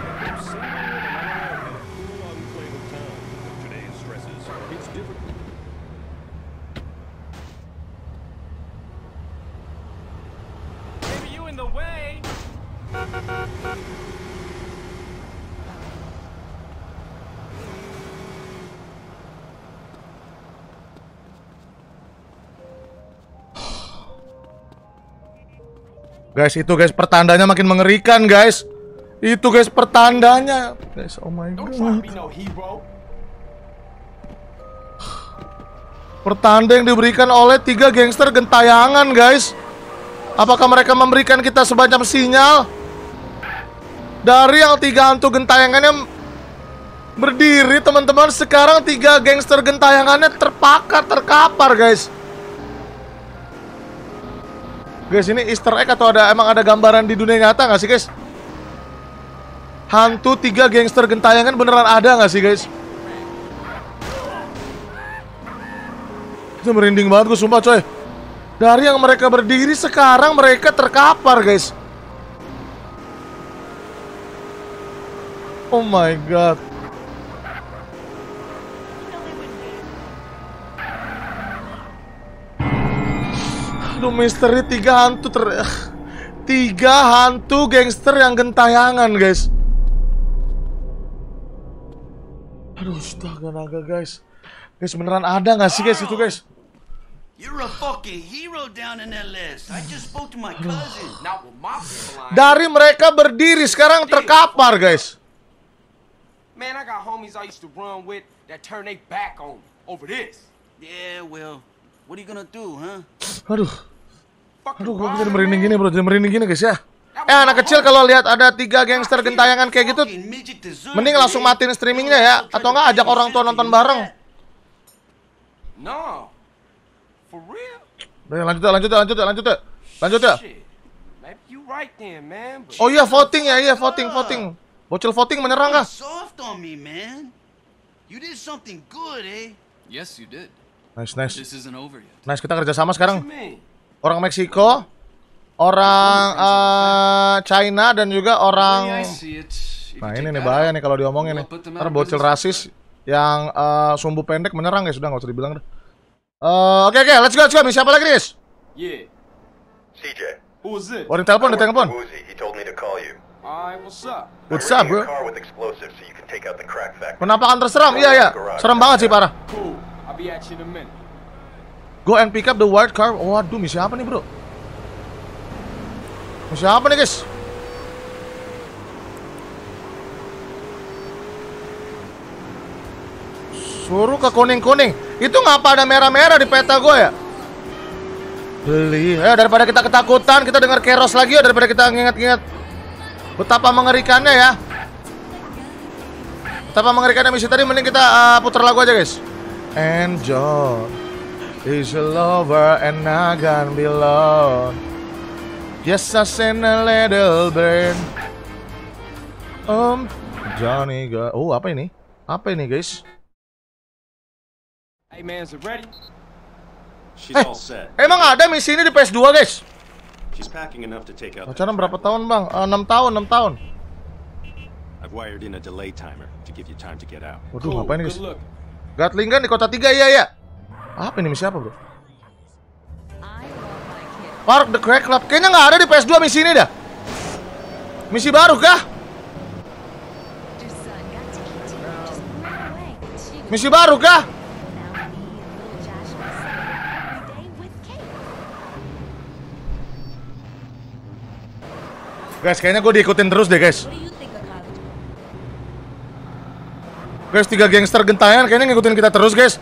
Guys, itu guys pertandanya makin mengerikan, guys. Itu guys pertandanya. Guys, oh my god. Pertanda yang diberikan oleh tiga gangster gentayangan, guys. Apakah mereka memberikan kita semacam sinyal dari yang tiga hantu gentayangannya berdiri teman-teman sekarang tiga gangster gentayangannya terpakar terkapar guys guys ini Easter egg atau ada emang ada gambaran di dunia nyata nggak sih guys? Hantu tiga gangster gentayangan beneran ada nggak sih guys? Itu merinding banget gue sumpah coy. Dari yang mereka berdiri sekarang mereka terkapar guys. Oh my god Aduh misteri tiga hantu ter Tiga hantu gangster yang gentayangan guys Aduh astaga naga guys Guys beneran ada gak sih guys itu guys You're a fucking hero down in that list. I just spoke to my cousin. Not with my people line. Dari mereka berdiri sekarang terkapar guys Man, I got homies I used to run with that turn their back on me over this. Yeah, well, what are you gonna do, huh? Aduh Aduh gue Ryan, jadi merinding gini bro Jadi merinding gini guys ya Eh anak kecil kalau lihat ada tiga gangster gentayangan kayak gitu Mending langsung matiin streamingnya ya Atau enggak ajak orang tua nonton bareng No. For real? Udah, lanjut ya, lanjut ya, lanjut ya, lanjut ya Lanjut ya Oh iya voting ya, iya voting, voting Bocil voting menyerang kah? Soft on me, man. You did something good, eh? Yes, you did. Nice, nice. Nice, kita kerjasama sekarang? Orang Meksiko Orang eh, China dan juga orang Nah ini nih bahaya nih kalau diomongin nih Ntar bocil rasis. Yang eh, sumbu pendek menyerang ya sudah nggak usah dibilang deh Eh, Oke oke, let's go, let's go. Nih, siapa lagi guys? Yeah. CJ. Who is it? Oh, ini telepon, telepon. for Woozy. He told me to call you. Alright, what's up? What's bro? a car with explosives so you can take out the crack factory. Penampakan terseram, iya ya. Serem banget sih parah. Cool. Go and pick up the white car. Waduh, misi apa nih bro? Misi apa nih guys? Suruh ke kuning-kuning. Itu ngapa ada merah-merah di peta gue ya? Beli. Eh, daripada kita ketakutan, kita dengar keros lagi ya daripada kita nginget-nginget betapa mengerikannya ya. Betapa mengerikannya misi tadi mending kita uh, putar lagu aja guys. Enjoy. Is a lover and I can be alone. Yes, I send a little bird. Um, Johnny ga- Oh, apa ini? Apa ini, guys? Hey, man, is it ready? She's Eh, all set. emang ada misi ini di PS2, guys? She's packing enough to take out. that Pacaran berapa tahun, Bang? Eh, 6 tahun, 6 tahun. I've wired in a delay timer to give you time to get out. Waduh, Cool. apa ini, guys? Gatling gun di kota 3, iya, iya. Apa ini misi apa, bro? Park the Crack Club. Kayaknya nggak ada di PS2 misi ini dah. Misi baru kah? Misi baru kah? Guys, kayaknya gue diikutin terus deh, guys. What do you think of college? Guys, tiga gangster gentayangan kayaknya ngikutin kita terus, guys.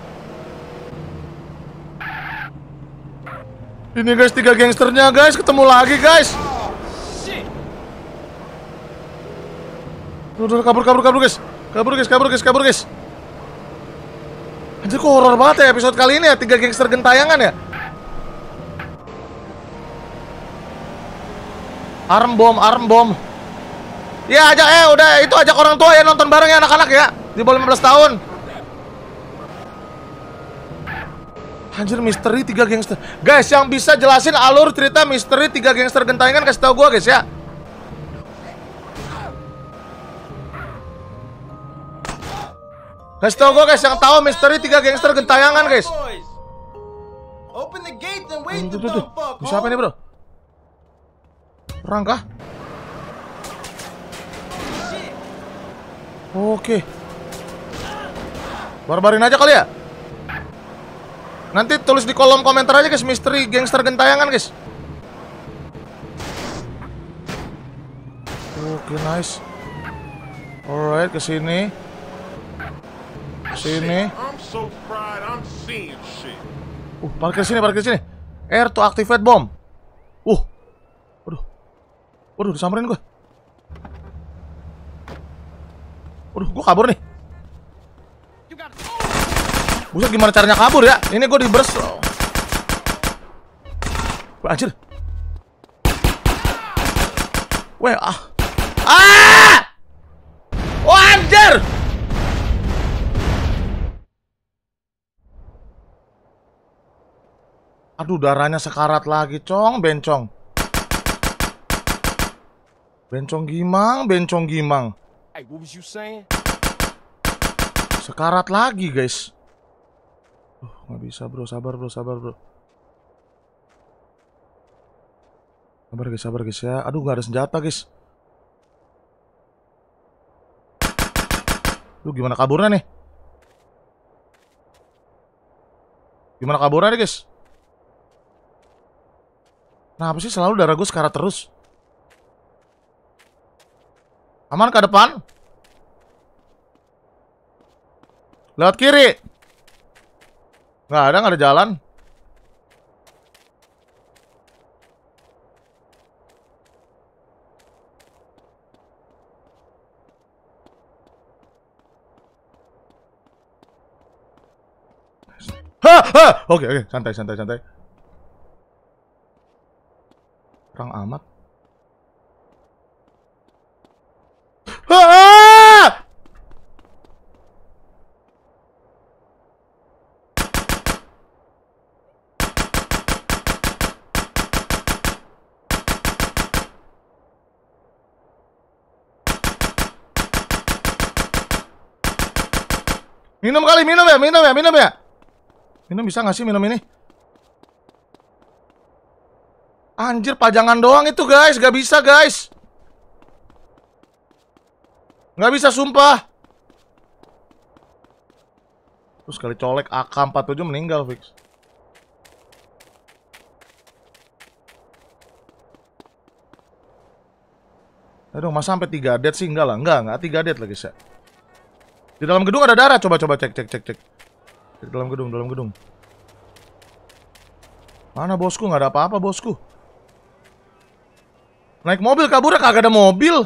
Ini guys, tiga gangsternya, guys. Ketemu lagi, guys. Udah, kabur, kabur, kabur, guys. Kabur, guys, kabur, guys, kabur, guys. Anjir, kok horor banget ya episode kali ini ya. Tiga gangster gentayangan ya. Arm bom, arm bom. Ya, ajak, eh, udah, itu ajak orang tua ya nonton bareng ya anak-anak ya. Di bawah 15 tahun. Anjir misteri tiga gangster Guys yang bisa jelasin alur cerita misteri tiga gangster gentayangan kasih tau gua guys ya Kasih tau gua guys yang tahu misteri tiga gangster gentayangan guys open the gate and wait Tuh, the tuh, tuh. dumb fuck. Bisa apa nih bro? Perang kah? Oke Barbarin aja kali ya Nanti tulis di kolom komentar aja guys Misteri gangster gentayangan guys Oke nice Alright ke sini Ke sini. Uh, parkir sini, parkir sini. R to activate bomb. Uh, Waduh, disamperin gua. Waduh, gua kabur nih. Buset gimana caranya kabur ya? Ini gua di burst. Wah, anjir. Weh, ah. Ah! Oh, anjir! Aduh, darahnya sekarat lagi, cong, bencong. Bencong gimang, bencong gimang. Hey, what was you saying? Sekarat lagi, guys. Nggak bisa, bro. Sabar, bro. Sabar, bro. Sabar, guys. Sabar, guys ya. Aduh, nggak ada senjata, guys. Duh, gimana kaburnya nih? Gimana kaburnya nih, guys? Kenapa sih selalu darah gue sekarat terus? Aman ke depan? Lewat kiri. Nggak ada, nggak ada jalan. Oke, oke, santai, santai, santai. Perang amat. Ah! Minum kali, minum ya, minum ya, minum ya. Minum bisa nggak sih minum ini? Anjir, pajangan doang itu guys, gak bisa guys. Nggak bisa sumpah. Terus kali colek AK-47 meninggal fix. Aduh, masa sampai 3 dead sih? Enggak lah, enggak, enggak 3 dead lagi, saya. Di dalam gedung ada darah, coba coba cek cek cek cek. Di dalam gedung, dalam gedung. Mana bosku? Nggak ada apa-apa bosku. Naik mobil kabur kagak ada mobil.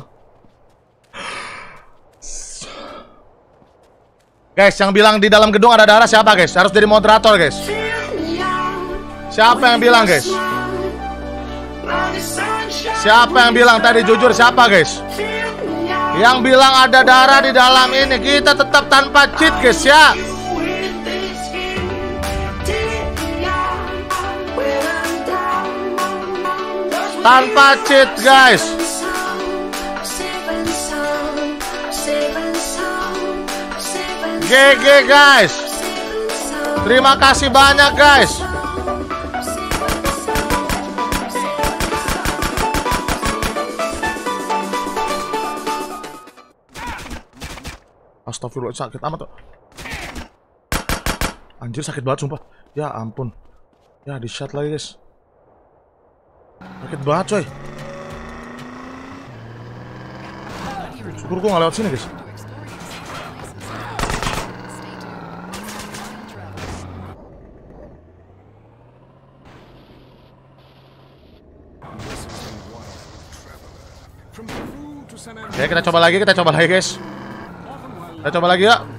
Guys, yang bilang di dalam gedung ada darah siapa guys? Harus jadi moderator guys. Siapa yang bilang guys? Siapa yang bilang tadi jujur siapa guys? Yang bilang ada darah di dalam ini kita tetap tanpa cheat guys ya. Tanpa cheat guys. GG guys. Terima kasih banyak guys. Astagfirullah sakit amat tuh. Anjir sakit banget sumpah. Ya ampun. Ya di shot lagi guys. Sakit banget coy. Syukur gua gak lewat sini guys. Oke kita coba lagi, kita coba lagi guys. Kita coba lagi ya.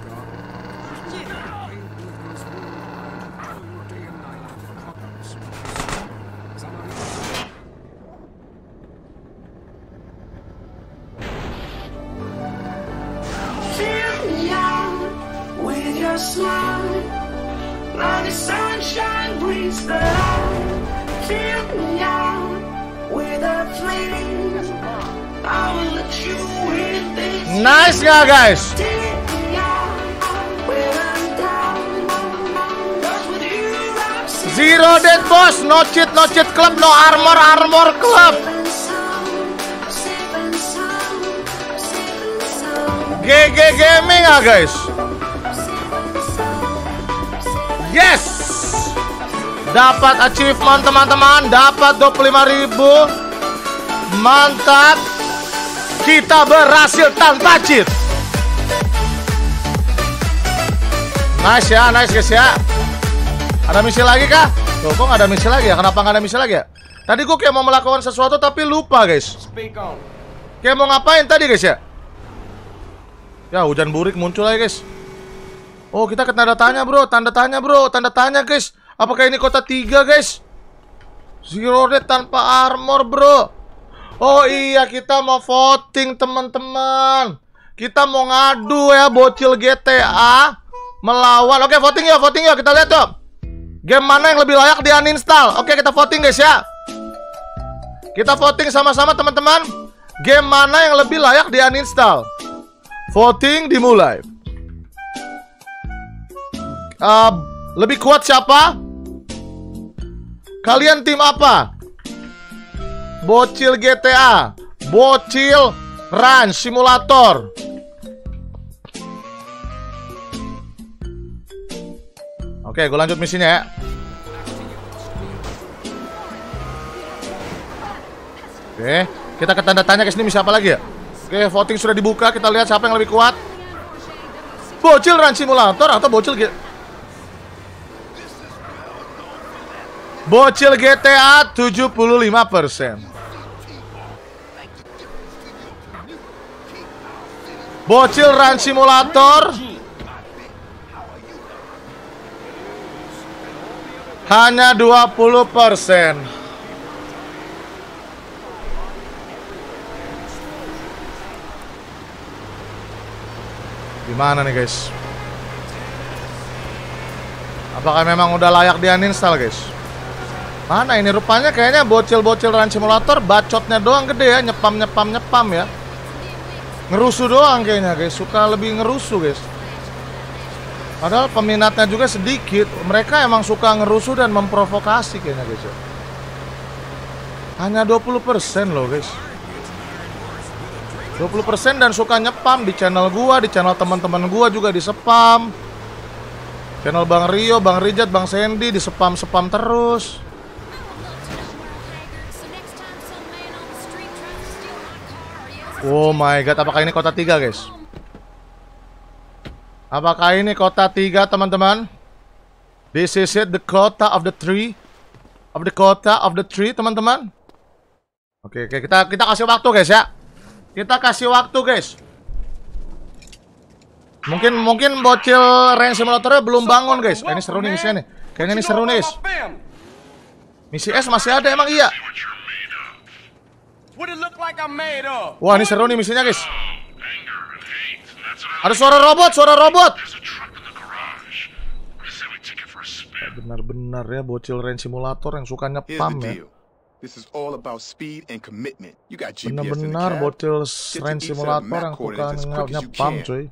Boss, no cheat, no cheat club, no armor, armor club. GG Gaming ah guys. Yes. Dapat achievement teman-teman, dapat 25.000. Mantap. Kita berhasil tanpa cheat. Nice ya, nice guys ya. Ada misi lagi kah? Tuh, kok nggak ada misi lagi ya? Kenapa nggak ada misi lagi ya? Tadi gue kayak mau melakukan sesuatu tapi lupa guys. Kayak mau ngapain tadi guys ya? Ya hujan burik muncul lagi guys. Oh kita ke tanda tanya bro, tanda tanya bro, tanda tanya guys. Apakah ini kota 3 guys? Zero Red tanpa armor bro. Oh iya kita mau voting teman-teman. Kita mau ngadu ya bocil GTA melawan. Oke voting ya, voting ya. Kita lihat tuh. Game mana yang lebih layak di uninstall? Oke kita voting guys ya. Kita voting sama-sama teman-teman. Game mana yang lebih layak di uninstall? Voting dimulai. Uh, lebih kuat siapa? Kalian tim apa? Bocil GTA, Bocil Run Simulator. Oke, gue lanjut misinya ya. Oke, kita ke tanda tanya guys ini misi lagi ya? Oke, voting sudah dibuka. Kita lihat siapa yang lebih kuat. Bocil Run Simulator atau Bocil G Bocil GTA 75%. Bocil Run Simulator hanya 20%. Gimana nih guys? Apakah memang udah layak di uninstall guys? Mana ini rupanya kayaknya bocil-bocil run simulator bacotnya doang gede ya nyepam nyepam nyepam ya. Ngerusuh doang kayaknya guys, suka lebih ngerusuh guys. Padahal peminatnya juga sedikit. Mereka emang suka ngerusuh dan memprovokasi kayaknya guys ya. Hanya 20% loh guys. 20% dan suka nyepam di channel gua, di channel teman-teman gua juga di spam. Channel Bang Rio, Bang Rijat, Bang Sandy di spam-spam terus. Oh my god, apakah ini kota 3, guys? Apakah ini kota 3, teman-teman? This is it, the kota of the tree. Of the kota of the tree, teman-teman. Oke, oke, kita kita kasih waktu, guys ya. Kita kasih waktu, guys. Mungkin mungkin bocil rain simulatornya belum bangun, guys. Eh, ini seru nih misinya nih. Kayaknya ini seru nih, guys. Misi S masih ada emang iya. Wah, ini seru nih misinya, guys. Ada suara robot, suara robot. Ya, benar-benar ya bocil rain simulator yang sukanya pam ya. Benar-benar bocil rain simulator yang sukanya pam cuy.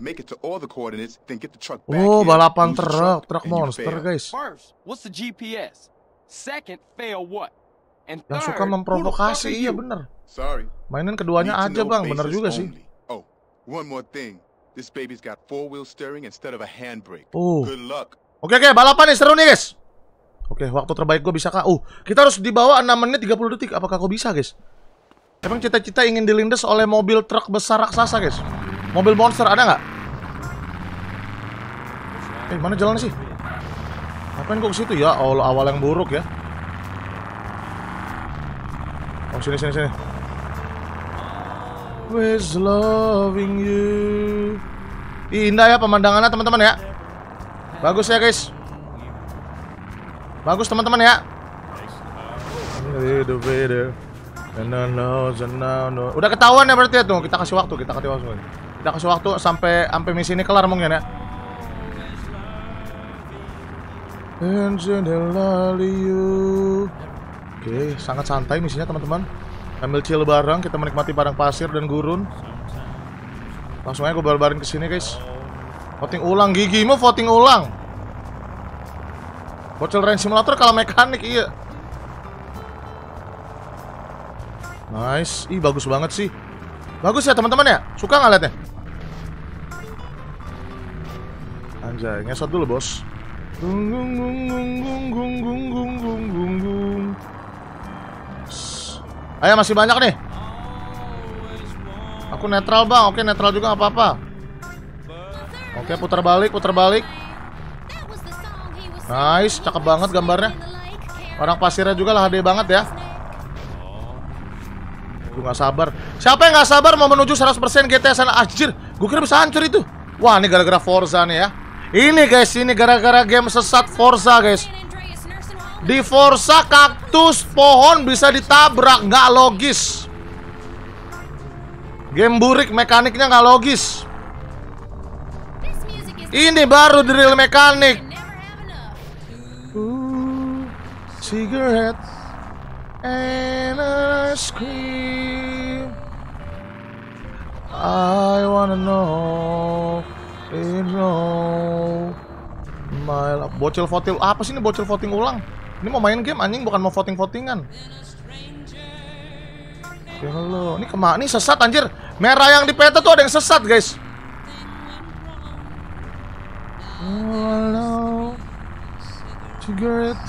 Oh, balapan truk, truk monster guys. What's the GPS? Second fail. What Yang suka memprovokasi, iya bener. Mainan keduanya aja bang, bener juga sih. Oh, one more thing. This baby's got four-wheel steering instead of a handbrake. Oh. Good luck. Oke oke, balapan nih seru nih guys. Oke, waktu terbaik gue bisa kah? Uh, kita harus di bawah 6 menit 30 detik. Apakah kau bisa guys? Emang cita-cita ingin dilindas oleh mobil truk besar raksasa guys? Mobil monster ada nggak? Eh, mana jalannya sih? Ngapain kok ke situ ya? Awal awal yang buruk ya. Oh, sini sini sini. With loving you. Indah ya pemandangannya teman-teman ya. Bagus ya guys. Bagus teman-teman ya. Udah ketahuan ya berarti ya tuh. Kita kasih waktu, kita kasih waktu. Kita kasih waktu sampai sampai misi ini kelar mungkin ya. And you. Oke, sangat santai misinya teman-teman. Ambil chill bareng, kita menikmati padang pasir dan gurun. Langsung aja gue bareng-bareng ke sini guys. Voting ulang gigimu, voting ulang. Bocil Rain Simulator kalau mekanik iya. Nice. Ih bagus banget sih. Bagus ya teman-teman ya? Suka nggak liatnya? Anjay, ngesot dulu bos. Gung gung gung gung gung gung gung gung gung gung. Ayo masih banyak nih. Aku netral bang, oke netral juga nggak apa-apa. Oke putar balik, putar balik. Nice, cakep banget gambarnya. Orang pasirnya juga lah HD banget ya. Gue gak sabar. Siapa yang gak sabar mau menuju 100% GTA sana? Anjir, gue kira bisa hancur itu. Wah, ini gara-gara Forza nih ya. Ini guys, ini gara-gara game sesat Forza guys. Di Forza kaktus pohon bisa ditabrak, nggak logis. Game burik mekaniknya nggak logis. Ini baru real mekanik. Cigarette and ice cream. I wanna know, you know, my bocil voting apa sih ini bocil voting ulang? Ini mau main game anjing bukan mau voting votingan. Hello, ini ke mana? Ini sesat anjir. Merah yang di peta tuh ada yang sesat guys. Hello, cigarette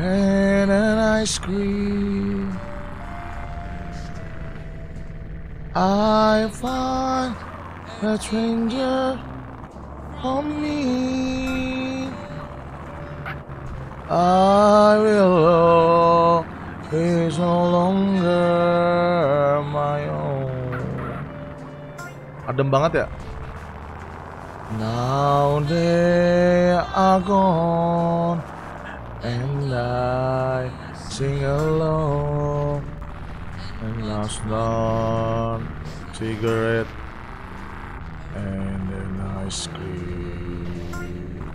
and an ice cream. I find a stranger on me. I will is no longer my own. Adem banget ya. Now they are gone and I sing alone and last non cigarette and an ice cream.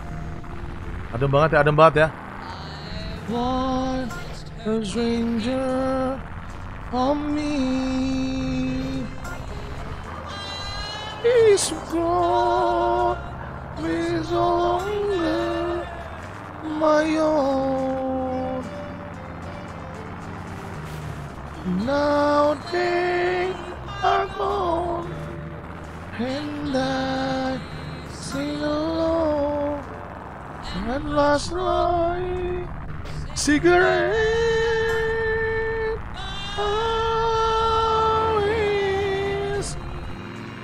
Adem banget ya, adem banget ya. Why a stranger on me is gone no longer my own. Now they are gone, and I sing alone at last night. Cigarette.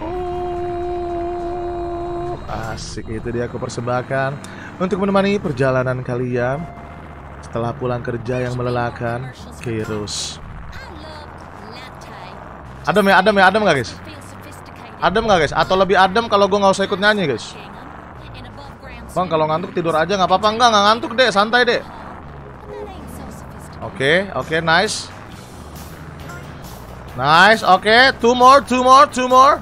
Oh, asik itu dia aku persembahkan untuk menemani perjalanan kalian setelah pulang kerja yang melelahkan, Kirus. Adem ya, adem ya, adem nggak guys? Adem nggak guys? Atau lebih adem kalau gue nggak usah ikut nyanyi guys? Bang kalau ngantuk tidur aja nggak apa-apa nggak nggak ngantuk deh santai deh. Oke oke nice. Nice oke two more two more two more.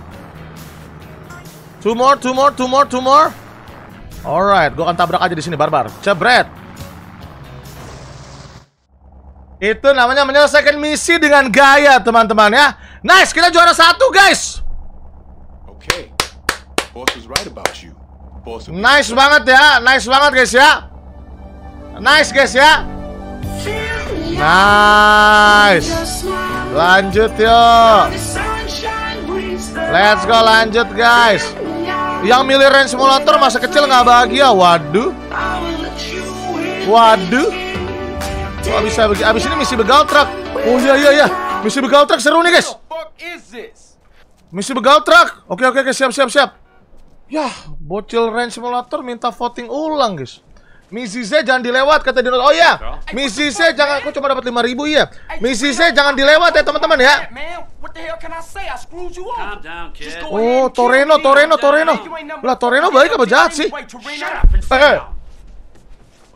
Two more two more two more two more. Alright, gue akan tabrak aja di sini barbar. Cebret. Itu namanya menyelesaikan misi dengan gaya teman-teman ya. Nice, kita juara satu guys. Okay. Boss was right about you. Boss will be Nice banget ya, nice banget guys ya. Nice guys ya. Nice. Lanjut yuk. Let's go lanjut guys. Yang milih range simulator masa kecil nggak bahagia. Waduh. Waduh. Kok bisa begini? Abis ini misi begal truk. Oh iya iya iya. Misi begal truk seru nih guys. Misi begal truk. Oke oke oke siap siap siap. Yah, bocil range simulator minta voting ulang guys. Misi saya jangan dilewat kata Dino. Oh iya, misi saya jangan. Aku cuma dapat 5000 ya. Misi saya jangan dilewat ya teman-teman ya. Oh, Toreno. Toreno, Toreno. Lah, Toreno baik apa jahat sih? Eh, eh.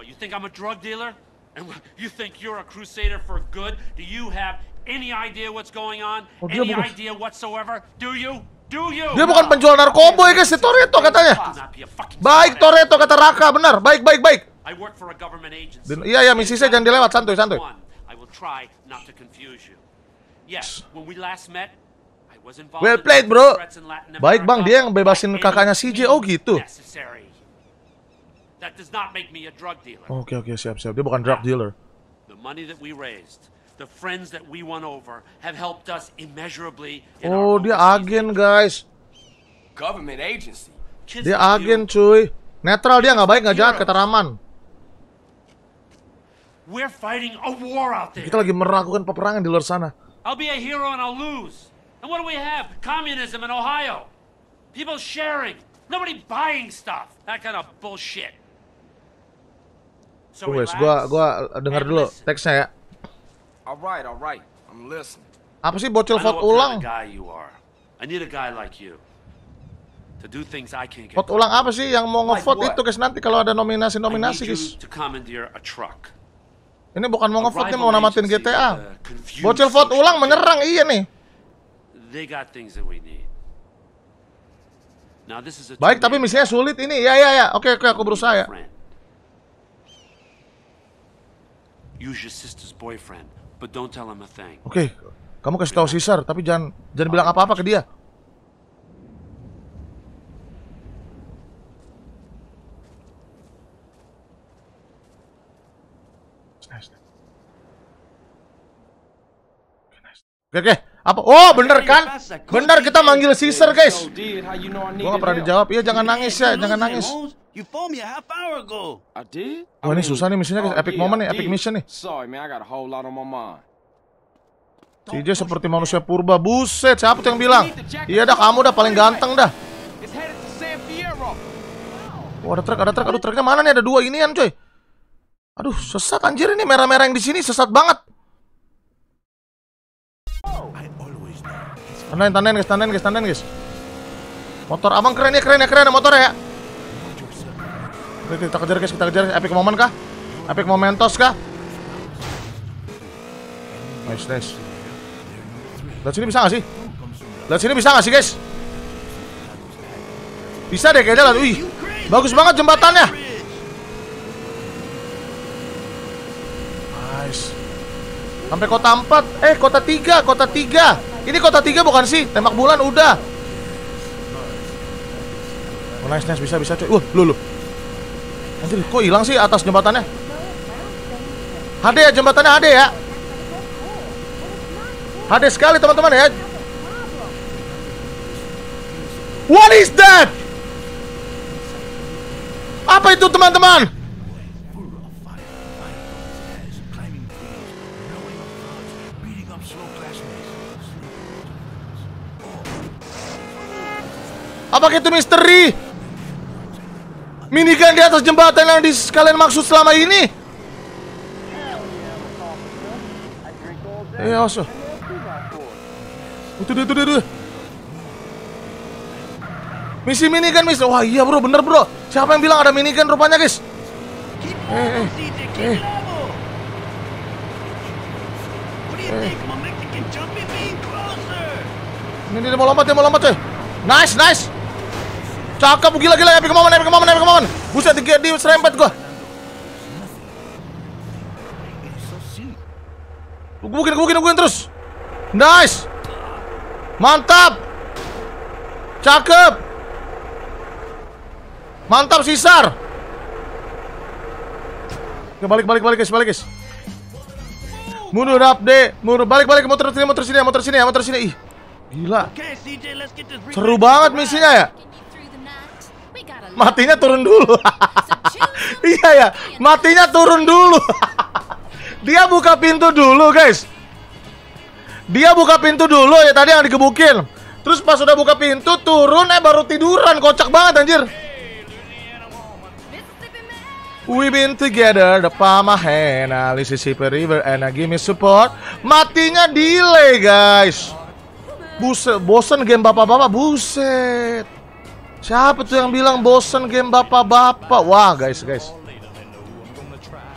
you think I'm a drug dealer? And what, you think you're a crusader for good? Do you have any idea what's going on? Oh, dia any bukan- idea whatsoever? Do you? Dia bukan penjual narkoba ya guys, si Toretto katanya. Fucking Baik. Toretto kata Raka, benar. Baik baik baik. Dan- iya, iya, misi saya jangan dilewat. Santuy, santuy. Well played, bro. Baik, Bang, dia yang bebasin kakaknya CJ. Oh, gitu. Oke oke siap siap. Dia bukan drug dealer. The money that we raised, the friends that we won over, have helped us immeasurably in Oh, our dia agen guys. Government agency. Kids Dia agen cuy. Netral dia nggak baik nggak jahat kata Raman. We're fighting a war out there. Kita lagi melakukan peperangan di luar sana. I'll be a hero and I'll lose. And what do we have? Communism in Ohio. People sharing. Nobody buying stuff. That kind of bullshit. So Tunggu gua gua denger and dulu teksnya ya. All right, all right. I'm listening. Apa sih bocil I know vote what ulang? kind of guy you are. I need a guy like you to do things I can't get. Vote ulang apa sih yang mau Like ngevote what? itu guys nanti kalau ada nominasi-nominasi guys. to commandeer a truck. Ini bukan mau A ngevote, ini mau namatin GTA. confused Bocil vote ulang menyerang, iya nih. They got things that we need. Now this is a Baik, tapi misinya sulit ini. Ya ya ya. Oke oke aku berusaha ya. Use your sister's boyfriend, but don't tell him a thing. Oke, kamu kasih tahu Caesar, tapi jangan jangan bilang apa-apa ke dia. Oke. Oke, oke. Apa? Oh, bener kan? Bener kita manggil Caesar, guys. Gua gak pernah dijawab. Iya, jangan nangis ya, jangan nangis. You phoned me a half hour ago. I did? Wah, ini susah nih misinya, guys. Oh, Epic yeah, moment nih, epic mission nih. Sorry, man. I got a whole lot on my mind. CJ seperti manusia purba. Buset, siapa tuh yang bilang? Iya dah, kamu dah paling ganteng dah. Oh, ada truk, ada truk. Aduh, truknya mana nih? Ada dua inian, coy. Aduh, sesat anjir ini merah-merah yang di sini sesat banget. Tandain, tandain guys, tandain guys, tandain guys. Motor abang keren ya, keren ya, keren ya motor ya. Kita kejar guys, kita kejar. Epic moment kah? Epic momentos kah? Nice, nice. Lihat sini bisa gak sih? Lihat sini bisa gak sih guys? Bisa deh kayaknya lah. Wih, bagus banget jembatannya. Nice. Sampai kota 4. Eh, kota 3, kota 3. Ini kota 3 bukan sih? Tembak bulan udah. Oh, nice, nice. Bisa, bisa cuy. Wah, lu, lu. Anjir, kok hilang sih atas jembatannya? HD ya, jembatannya HD ya. HD sekali teman-teman ya. What is that? Apa itu teman-teman? Apakah itu misteri? Minigun di atas jembatan yang di kalian maksud selama ini? Eh, oh. Itu dia, itu dia. Misi minigun, misi. Wah iya bro, bener bro. Siapa yang bilang ada minigun rupanya guys? Eh, eh, eh. closer. Ini dia mau lompat, dia mau lompat coy. Nice, nice. Cakep, gila gila epic moment, epic moment, epic moment. Buset di di serempet gua. Gebukin, gebukin, gebukin terus. Nice. Mantap. Cakep. Mantap sisar. Oke, balik, balik, balik guys, balik guys. Mundur update, mundur balik, balik motor sini, motor sini, motor sini, motor sini. Ih, gila. Seru banget misinya ya. Matinya turun dulu. iya ya, matinya turun dulu. Dia buka pintu dulu, guys. Dia buka pintu dulu ya tadi yang digebukin. Terus pas udah buka pintu turun eh baru tiduran, kocak banget anjir. We been together, the of hand, uh, Mississippi River, and uh, give me support. Matinya delay, guys. Buset, bosen game bapak-bapak, buset. Siapa tuh yang bilang bosen game bapak-bapak? Wah, guys, guys.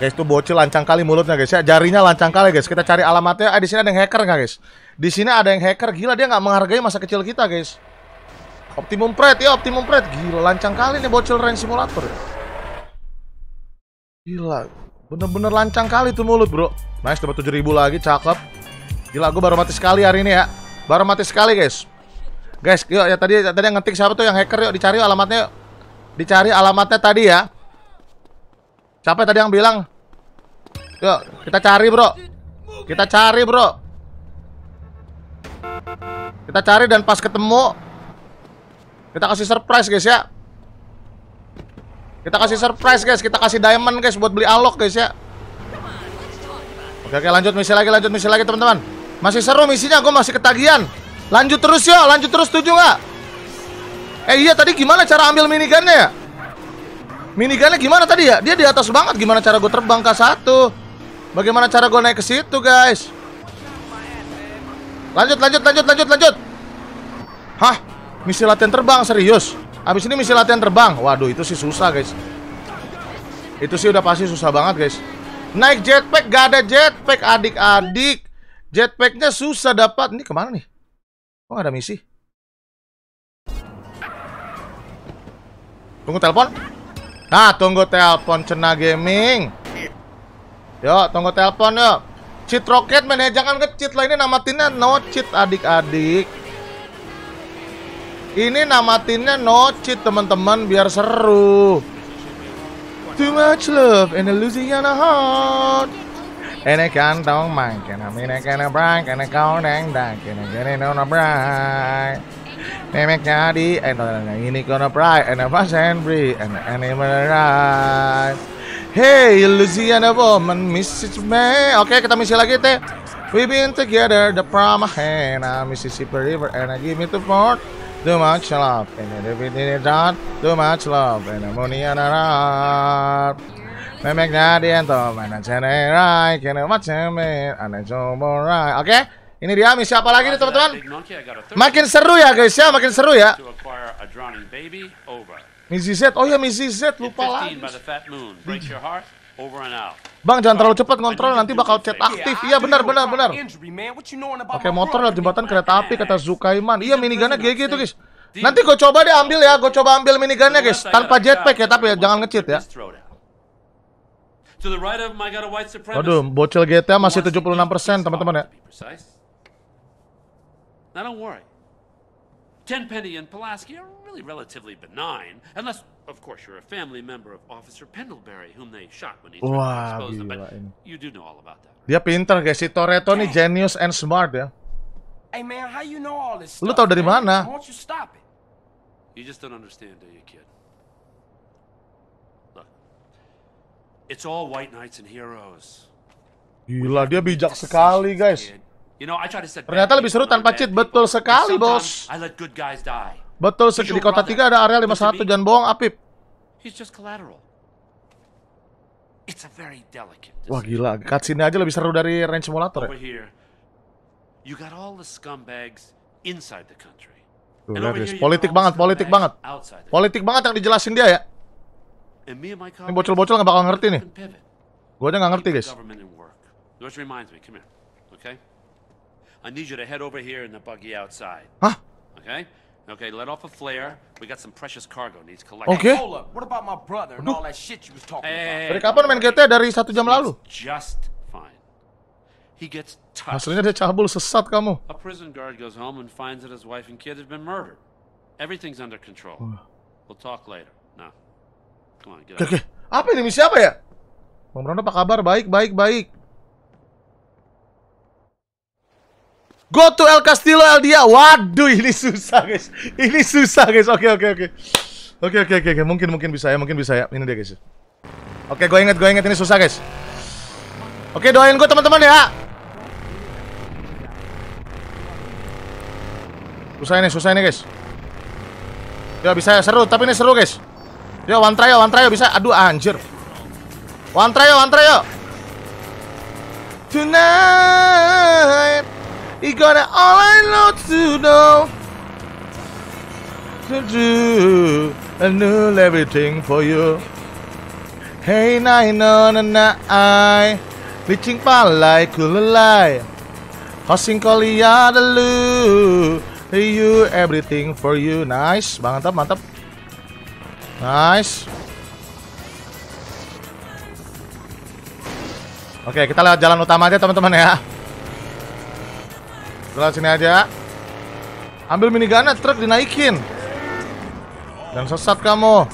Guys, tuh bocil lancang kali mulutnya, guys. Ya, jarinya lancang kali, guys. Kita cari alamatnya. Ah, di sini ada yang hacker nggak, guys? Di sini ada yang hacker. Gila, dia nggak menghargai masa kecil kita, guys. Optimum Pride, ya Optimum Pride. Gila, lancang kali nih bocil Rain Simulator. ya. Gila, bener-bener lancang kali tuh mulut, bro. Nice, dapat 7000 lagi, cakep. Gila, gue baru mati sekali hari ini ya. Baru mati sekali, guys. Guys, yuk ya tadi tadi yang ngetik siapa tuh yang hacker yuk dicari yuk alamatnya. Yuk. Dicari alamatnya tadi ya. Siapa tadi yang bilang? Yuk, kita cari, Bro. Kita cari, Bro. Kita cari dan pas ketemu kita kasih surprise, guys ya. Kita kasih surprise, guys. Kita kasih diamond, guys, buat beli alok, guys ya. Oke, oke, lanjut misi lagi, lanjut misi lagi, teman-teman. Masih seru misinya, gue masih ketagihan. Lanjut terus ya, lanjut terus setuju nggak? Eh iya tadi gimana cara ambil minigunnya ya? Minigunnya gimana tadi ya? Dia di atas banget. Gimana cara gue terbang ke satu? Bagaimana cara gue naik ke situ, guys? Lanjut, lanjut, lanjut, lanjut, lanjut. Hah? Misi latihan terbang serius? Abis ini misi latihan terbang. Waduh, itu sih susah, guys. Itu sih udah pasti susah banget, guys. Naik jetpack gak ada jetpack, adik-adik. Jetpacknya susah dapat. Ini ke mana nih? Kok nggak ada misi? Tunggu telepon. Nah, tunggu telepon Cena Gaming. Yuk, tunggu telepon yuk. Cheat Rocket man ya, jangan nge-cheat lah ini namatinnya no cheat adik-adik. Ini namatinnya no cheat teman-teman biar seru. Too much love in the Louisiana heart. Ini kantong mang, kena mine kena brang, kena kau deng dang, kena kena nona brang. Memek jadi, eh ini kena pride, and a fast and free, and animal right. Hey, Louisiana woman, Mrs. May. Oke, kita misi lagi teh. We been together, the Pramahana, Mississippi River, and I give me the port. Too much love, and the it done. Too much love, and money and a Memek jadi ento, mana cenerai, kena macam ana coba rai. Oke, ini dia misi apa lagi nih teman-teman? Makin seru ya guys ya, makin seru ya. Misi Z, oh ya misi Z, lupa 15 lagi. Bang jangan terlalu cepat kontrol nanti bakal chat aktif. Iya benar benar benar. My motor lewat brother? jembatan kereta api kata Zukaiman. Iya minigunnya GG itu guys. Nanti gue coba deh ambil ya, gue coba ambil minigunnya guys. Tanpa jetpack ya tapi ya jangan ngecheat ya. Waduh, bocil GTA masih Who wants to 76% eat teman-teman ya. Now don't worry. Tenpenny and Pulaski are really relatively benign, unless, of course, you're a family member of Officer Pendlebury, whom they shot when he tried Wah, to expose them. But you do know all about that. Dia pinter guys, si Toretto nih genius and smart ya. Hey, man, how you know all this Lu stuff, tahu dari man? mana? Why don't you stop it? You just don't understand, do you, kid? It's all white knights and heroes. Gila, dia bijak sekali guys. Ternyata lebih seru tanpa cheat. Betul sekali, bos. Betul sek di kota 3 ada area 51, jangan bohong Apip. He's just collateral. It's a very delicate Wah gila, cutscene aja lebih seru dari Range Simulator ya. here, you got all the scumbags inside the country. Tuh, And lihat over guys, here, you got politik banget, politik banget. Politik banget yang dijelasin dia ya. And me and my Ini bocil-bocil nggak bakal ngerti nih. Gue aja nggak ngerti guys. Okay? I need you to head over here in the buggy outside. Hah? Okay? Okay, let off a flare. We got some precious cargo needs collected. Oke. Hold up. What about my brother and all that shit you was talking Hey, Dari kapan main GTA? Dari satu jam lalu. Just fine. He gets touched. Hasilnya dia cabul sesat kamu. A prison guard goes home and finds that his wife and kid have been murdered. Everything's under control. We'll talk later. Now, get Oke, oke. Apa ini misi apa ya? Bang Brando apa kabar? Baik, baik, baik. Go to El Castillo El Dia. Waduh, ini susah, guys. Ini susah, guys. Oke, oke, oke. Oke, oke, oke, oke. Mungkin, mungkin bisa ya, mungkin bisa ya. Ini dia, guys. Oke, gue inget, gue inget. Ini susah, guys. Oke, doain gue, teman-teman ya. Susah ini, susah ini, guys. Ya, bisa. Seru, tapi ini seru, guys. Yo, one try, yo, one try, yo. Bisa. Aduh, anjir. One try, yo, one try, yo. Tonight, you got all I know to know. To do, I knew everything for you. Hey, na na na na I, licing palai kululai. Hosing kolia dulu. You everything for you. Nice, mantap, mantap. Nice. Oke, kita lewat jalan utama aja teman-teman ya. Lewat sini aja. Ambil minigunnya, truk dinaikin. Dan sesat kamu.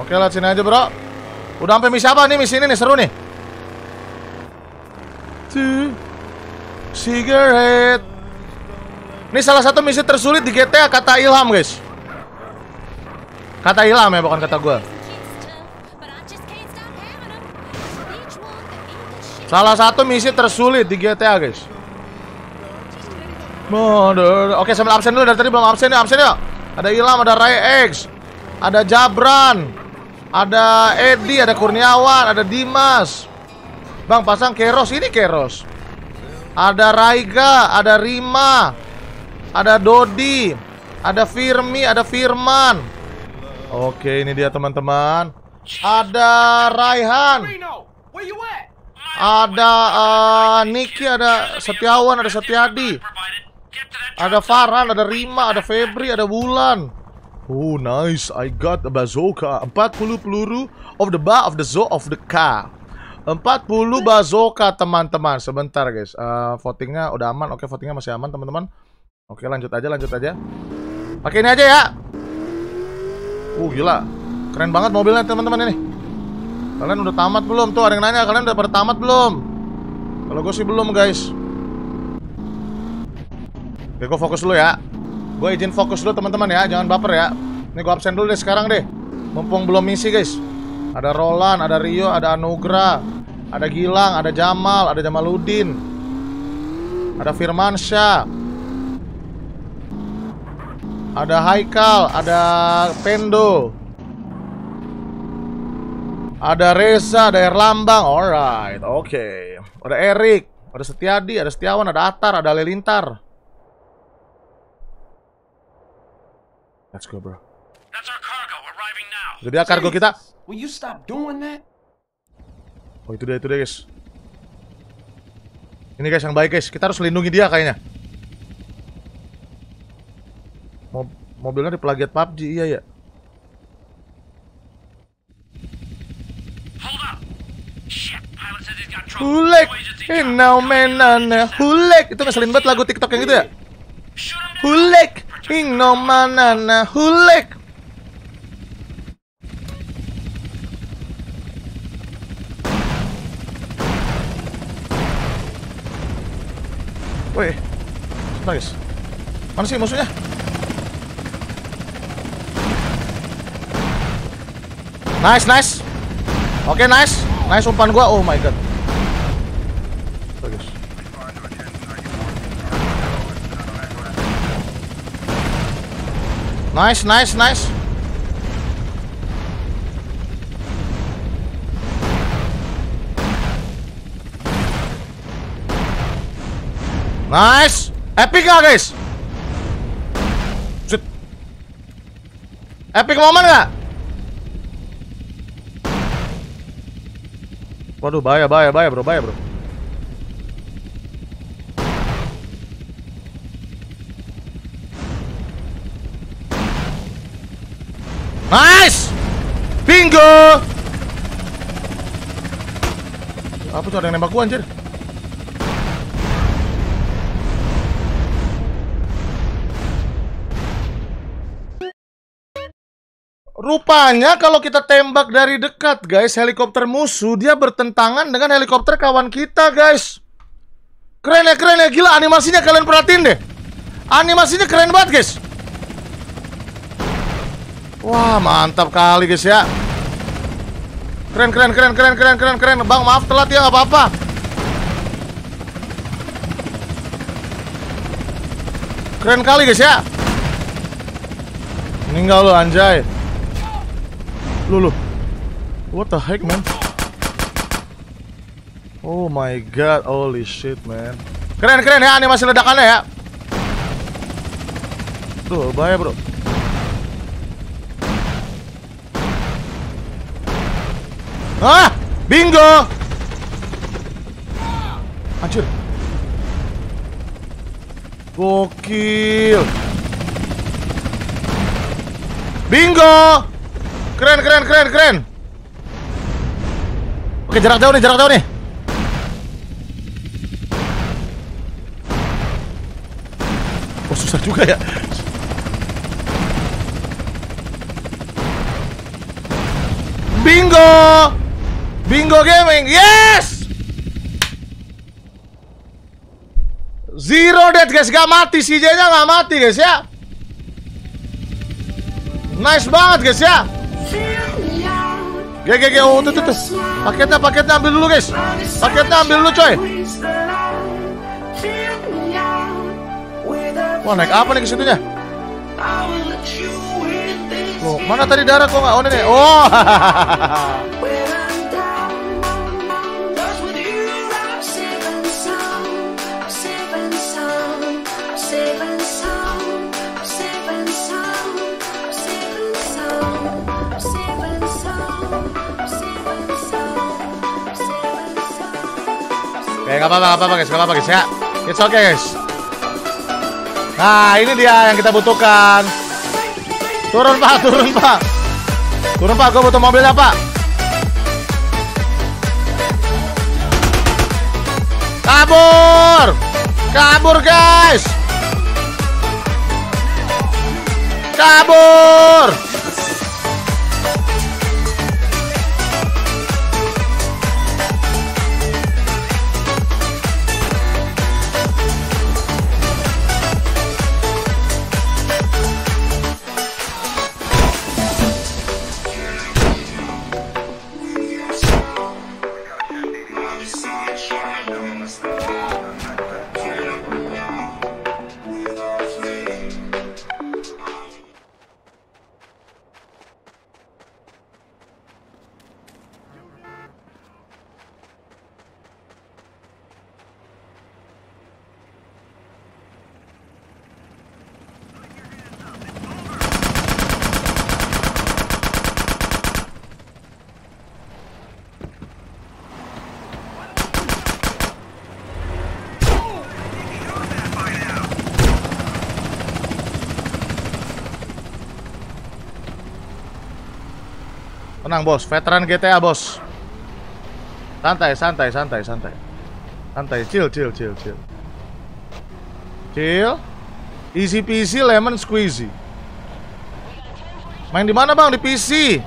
Oke, lewat sini aja, bro. Udah sampai misi apa nih? Misi ini nih, seru nih. Two cigarette. Ini salah satu misi tersulit di GTA kata Ilham, guys. Kata Ilham ya, bukan kata gua. Salah satu misi tersulit di GTA, guys. Oke, sambil absen dulu dari tadi belum absen ya, absen ya. Ada Ilham, ada Ray X. ada Jabran, ada Edi, ada Kurniawan, ada Dimas. Bang, pasang Keros, ini Keros. Ada Raiga, ada Rima, ada Dodi, ada Firmi, ada Firman. Oke, ini dia teman-teman. Ada Raihan, ada eh, Niki, ada Setiawan, ada Setiadi. Ada Farhan, ada Rima, ada Febri, ada Wulan. Oh, nice. I got a bazooka. 40 peluru of the bar of the zoo of the car. 40 bazooka, teman-teman. Sebentar, guys. Eh, votingnya udah aman. Oke, votingnya masih aman, teman-teman. Oke, lanjut aja, lanjut aja. Pakai ini aja ya. Uh, gila. Keren banget mobilnya, teman-teman ini. Kalian udah tamat belum? Tuh, ada yang nanya, kalian udah pada tamat belum? Kalau gue sih belum, guys. Oke, gue fokus dulu ya. Gue izin fokus dulu teman-teman ya, jangan baper ya. Ini gue absen dulu deh sekarang deh. Mumpung belum misi guys. Ada Roland, ada Rio, ada Anugrah, ada Gilang, ada Jamal, ada Jamaludin, ada Firmansyah, ada Haikal, ada Pendo, ada Reza, ada Erlambang. Alright, oke. Ada Erik, ada Setiadi, ada Setiawan, ada Atar, ada Lelintar. Let's go, bro. That's our cargo arriving now. Jadi dia kargo kita. Will you stop doing that? Oh, itu dia, itu dia, guys. Ini guys yang baik, guys. Kita harus lindungi dia kayaknya. Mob mobilnya di plagiat PUBG, iya ya. Hulek, Emergency eh job. now menana, hulek. Itu ngeselin banget lagu TikTok yang gitu ya. Hulek, ing no manana, hulek. Woi, guys. Mana sih musuhnya? Nice, nice. Oke, nice. Nice umpan gua. Oh my god. Bagus. Nice, nice, nice. Nice. Epic gak guys? Shit. Epic momen gak? Waduh, bahaya, bahaya, bahaya bro, bahaya bro. Nice! Bingo! Apa tuh ada yang nembak gua anjir? Rupanya kalau kita tembak dari dekat guys Helikopter musuh dia bertentangan dengan helikopter kawan kita guys. Keren ya keren ya. Gila animasinya kalian perhatiin deh. Animasinya keren banget guys. Wah mantap kali guys ya. Keren keren keren keren keren keren keren. Bang maaf telat ya apa-apa. Keren kali guys ya. Meninggal lu anjay Lu lu What the heck man? Oh my god Holy shit man. Keren keren ya animasi ledakannya ya. Tuh bahaya bro. Ah Bingo! Anjir Gokil. Bingo Keren keren keren keren. Oke jarak jauh nih jarak jauh nih. Oh susah juga ya. Bingo! Bingo gaming Yes! Zero death guys. Gak mati CJ nya gak mati guys ya. Nice banget guys ya Ge ge ge oh tuh tuh Paketnya paketnya ambil dulu guys Paketnya ambil dulu coy Wah naik apa nih ke situnya Loh Mana tadi darah kok nggak? Oh ini nih. Oh. Oke, nggak apa-apa, nggak apa-apa guys, nggak apa-apa guys ya. It's okay guys. Nah, ini dia yang kita butuhkan. Turun pak, turun pak. Turun pak, gue butuh mobilnya pak. Kabur, kabur guys. Kabur. Tenang bos, veteran GTA bos. Santai, santai, santai, santai. Santai, chill, chill, chill, chill. Chill. Easy peasy lemon squeezy. Main di mana bang? Di PC.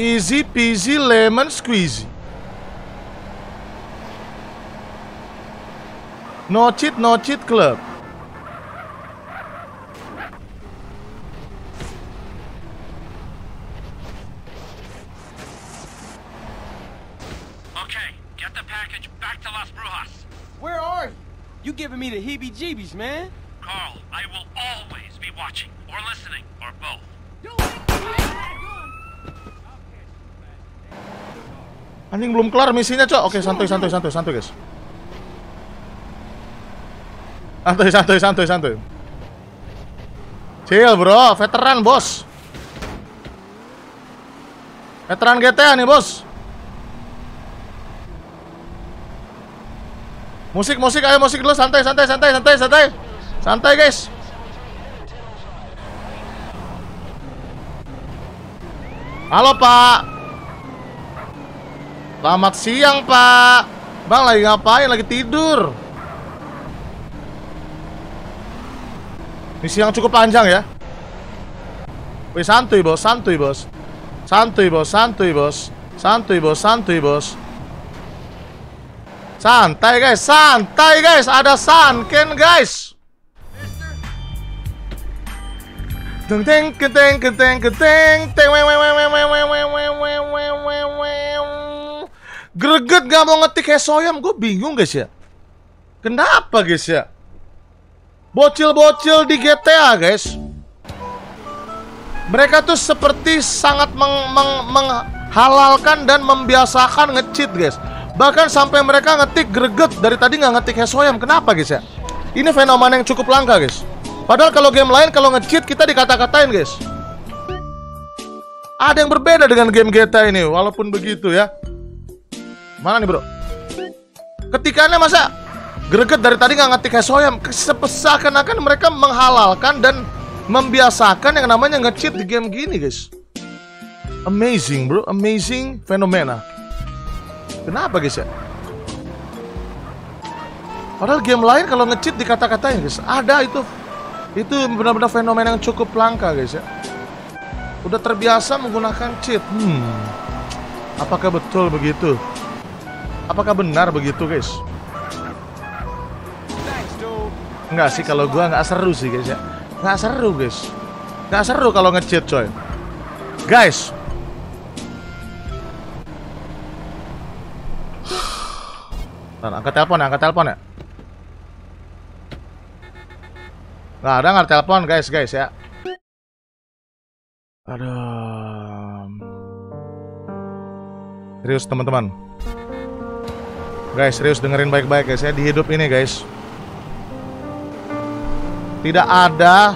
Easy peasy lemon squeezy. No cheat, no cheat club. Okay, get the package back to Las Brujas. Where are you? You giving me the heebie-jeebies, man. Carl, I will always be watching, or listening, or both. Anjing belum kelar misinya, Cok. Oke, santuy, santuy, santuy, santuy, guys. Santuy, santuy, santuy, santuy. Chill, bro. Veteran, bos. Veteran GTA nih, bos. Musik, musik, ayo musik dulu. Santai, santai, santai, santai, santai. Santai, guys. Halo, Pak. Selamat siang, Pak. Bang lagi ngapain? Lagi tidur. Misi yang cukup panjang ya. Wih, santuy, Bos. Santuy, Bos. Santuy, Bos. Santuy, Bos. Santuy, Bos. Santuy, Bos. Santai, guys. Santai, guys. Ada sunken, guys. Teng teng keteng keteng keteng teng weng weng weng weng weng weng weng weng weng weng weng weng Greget gak mau ngetik Hesoyam Gue bingung guys ya Kenapa guys ya Bocil-bocil di GTA guys Mereka tuh seperti sangat meng, meng, menghalalkan dan membiasakan ngecheat guys Bahkan sampai mereka ngetik greget Dari tadi nggak ngetik Hesoyam Kenapa guys ya? Ini fenomena yang cukup langka guys. Padahal kalau game lain kalau nge-cheat kita dikata-katain guys. Ada yang berbeda dengan game GTA ini Walaupun begitu ya. Mana nih bro? Ketikannya masa Greget dari tadi nggak ngetik Hesoyam Seakan-akan mereka menghalalkan dan Membiasakan yang namanya nge-cheat di game gini guys. Amazing bro. Amazing fenomena Kenapa guys ya Padahal game lain kalau nge-cheat dikata-katain guys Ada itu. Itu benar-benar fenomena yang cukup langka guys ya. Udah terbiasa menggunakan cheat. Hmm. Apakah betul begitu? Apakah benar begitu guys? Enggak sih kalau gua nggak seru sih guys ya. Nggak seru guys nggak seru kalau nge-cheat coy. Guys Nah, angkat telepon ya, angkat telepon ya Nggak ada nggak telepon guys guys ya. Aduh. Serius teman-teman. Guys, serius dengerin baik-baik guys ya di hidup ini guys. Tidak ada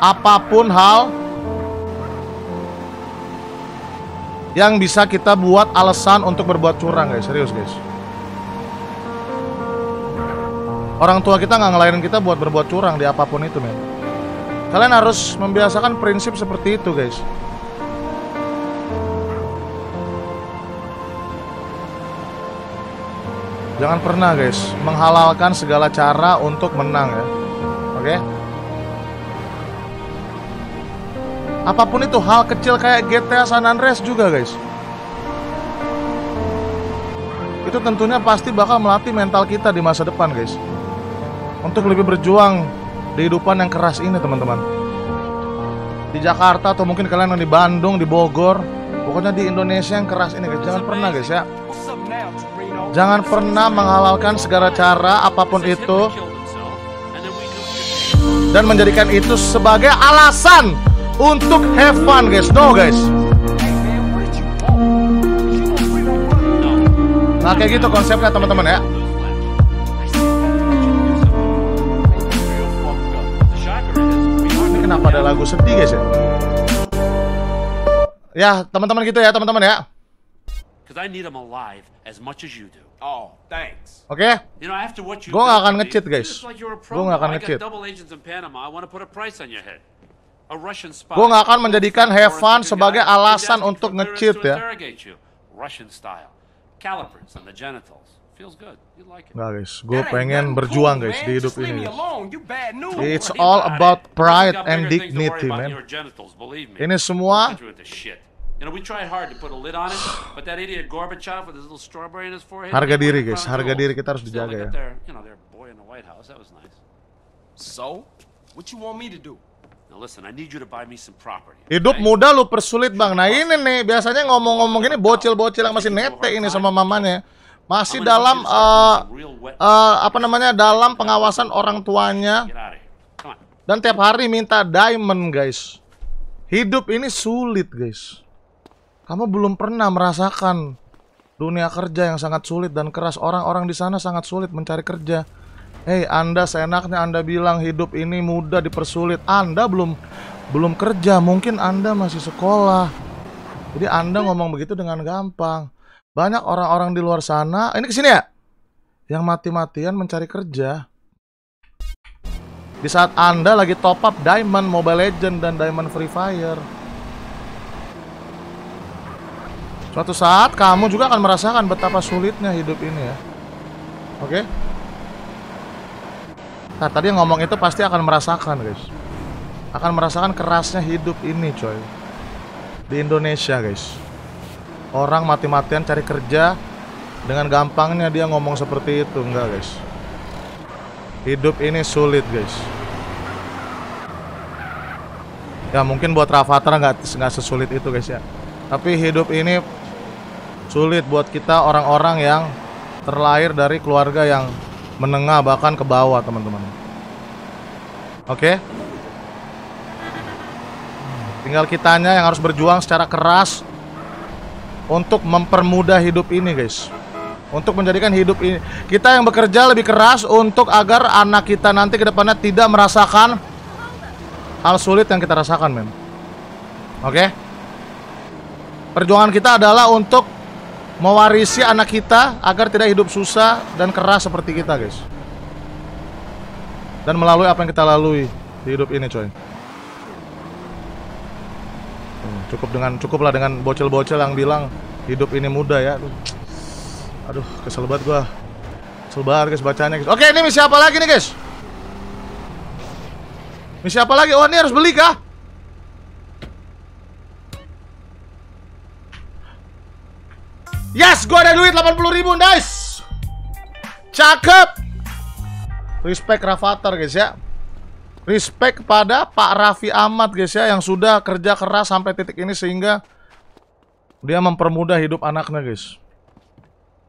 apa pun hal yang bisa kita buat alasan untuk berbuat curang guys, serius guys. Orang tua kita nggak ngelahirin kita buat berbuat curang di apa pun itu men. Kalian harus membiasakan prinsip seperti itu guys. Jangan pernah guys menghalalkan segala cara untuk menang ya. Oke? Apa pun itu hal kecil kayak GTA San Andreas juga guys. Itu tentunya pasti bakal melatih mental kita di masa depan guys. Untuk lebih berjuang di kehidupan yang keras ini teman-teman. Di Jakarta atau mungkin kalian yang di Bandung, di Bogor, pokoknya di Indonesia yang keras ini guys. Jangan pernah guys ya. Jangan pernah menghalalkan segala cara apa pun itu dan menjadikan itu sebagai alasan untuk have fun guys. No guys. Nah kayak gitu konsepnya teman-teman ya. Ini are kenapa ada lagu sedih guys ya? Ya teman-teman gitu ya teman-teman ya. because I need him alive as much as you do. Oh, thanks. Oke? You know, after what you Gua done akan nge-cheat, guys. Gua nggak pro. akan I nge-cheat. got double agents in Panama. I want to put a price on your head. A Russian spy. Gua nggak akan menjadikan have fun Foreign sebagai alasan untuk to ya. interrogate you. Russian style. Calipers on the genitals. Feels good. You like it. Nggak guys, gue pengen berjuang guys man. di hidup ini guys. It's all about pride and dignity, man. Ini semua Put you into shit. You know, we tried hard to put a lid on it, but that idiot Gorbachev with his little strawberry in his forehead. Harga diri, guys. Harga diri kita harus dijaga ya. So, what you want me to do? Now listen, I need you to buy me some property. Hidup muda lu persulit bang. Nah ini nih biasanya ngomong-ngomong gini bocil-bocil yang masih nete ini sama mamanya. Masih dalam wet- eh, apa namanya dalam pengawasan orang tuanya dan tiap hari minta diamond guys. Hidup ini sulit guys. Kamu belum pernah merasakan dunia kerja yang sangat sulit dan keras. Orang-orang di sana sangat sulit mencari kerja. Hei, Anda seenaknya Anda bilang hidup ini mudah dipersulit. Anda belum belum kerja, mungkin Anda masih sekolah. Jadi Anda ngomong begitu dengan gampang. Banyak orang-orang di luar sana, ini ke sini ya? Yang mati-matian mencari kerja. Di saat Anda lagi top up Diamond Mobile Legend dan Diamond Free Fire. Suatu saat kamu juga akan merasakan betapa sulitnya hidup ini ya. Oke? Nah, tadi yang ngomong itu pasti akan merasakan, guys. Akan merasakan kerasnya hidup ini, coy. Di Indonesia, guys. Orang mati-matian cari kerja dengan gampangnya dia ngomong seperti itu, enggak, guys. Hidup ini sulit, guys. Ya mungkin buat Rafathar nggak nggak sesulit itu, guys ya. Tapi hidup ini sulit buat kita orang-orang yang terlahir dari keluarga yang menengah bahkan ke bawah teman-teman. Oke? Tinggal kitanya yang harus berjuang secara keras untuk mempermudah hidup ini, guys. Untuk menjadikan hidup ini kita yang bekerja lebih keras untuk agar anak kita nanti ke depannya tidak merasakan hal sulit yang kita rasakan, men. Oke? Perjuangan kita adalah untuk mewarisi anak kita agar tidak hidup susah dan keras seperti kita, guys. Dan melalui apa yang kita lalui di hidup ini, coy. Hmm, Cukup dengan cukuplah dengan bocil-bocil yang bilang hidup ini mudah ya. Aduh, Aduh kesel banget gua. Kesel banget guys bacanya, guys. Oke, ini misi apa lagi nih, guys? Misi apa lagi? Oh, ini harus beli kah? Yes, gua ada duit 80 ribu, nice. Cakep. Respect Rafathar guys ya. Respect kepada Pak Raffi Ahmad guys ya yang sudah kerja keras sampai titik ini sehingga dia mempermudah hidup anaknya guys.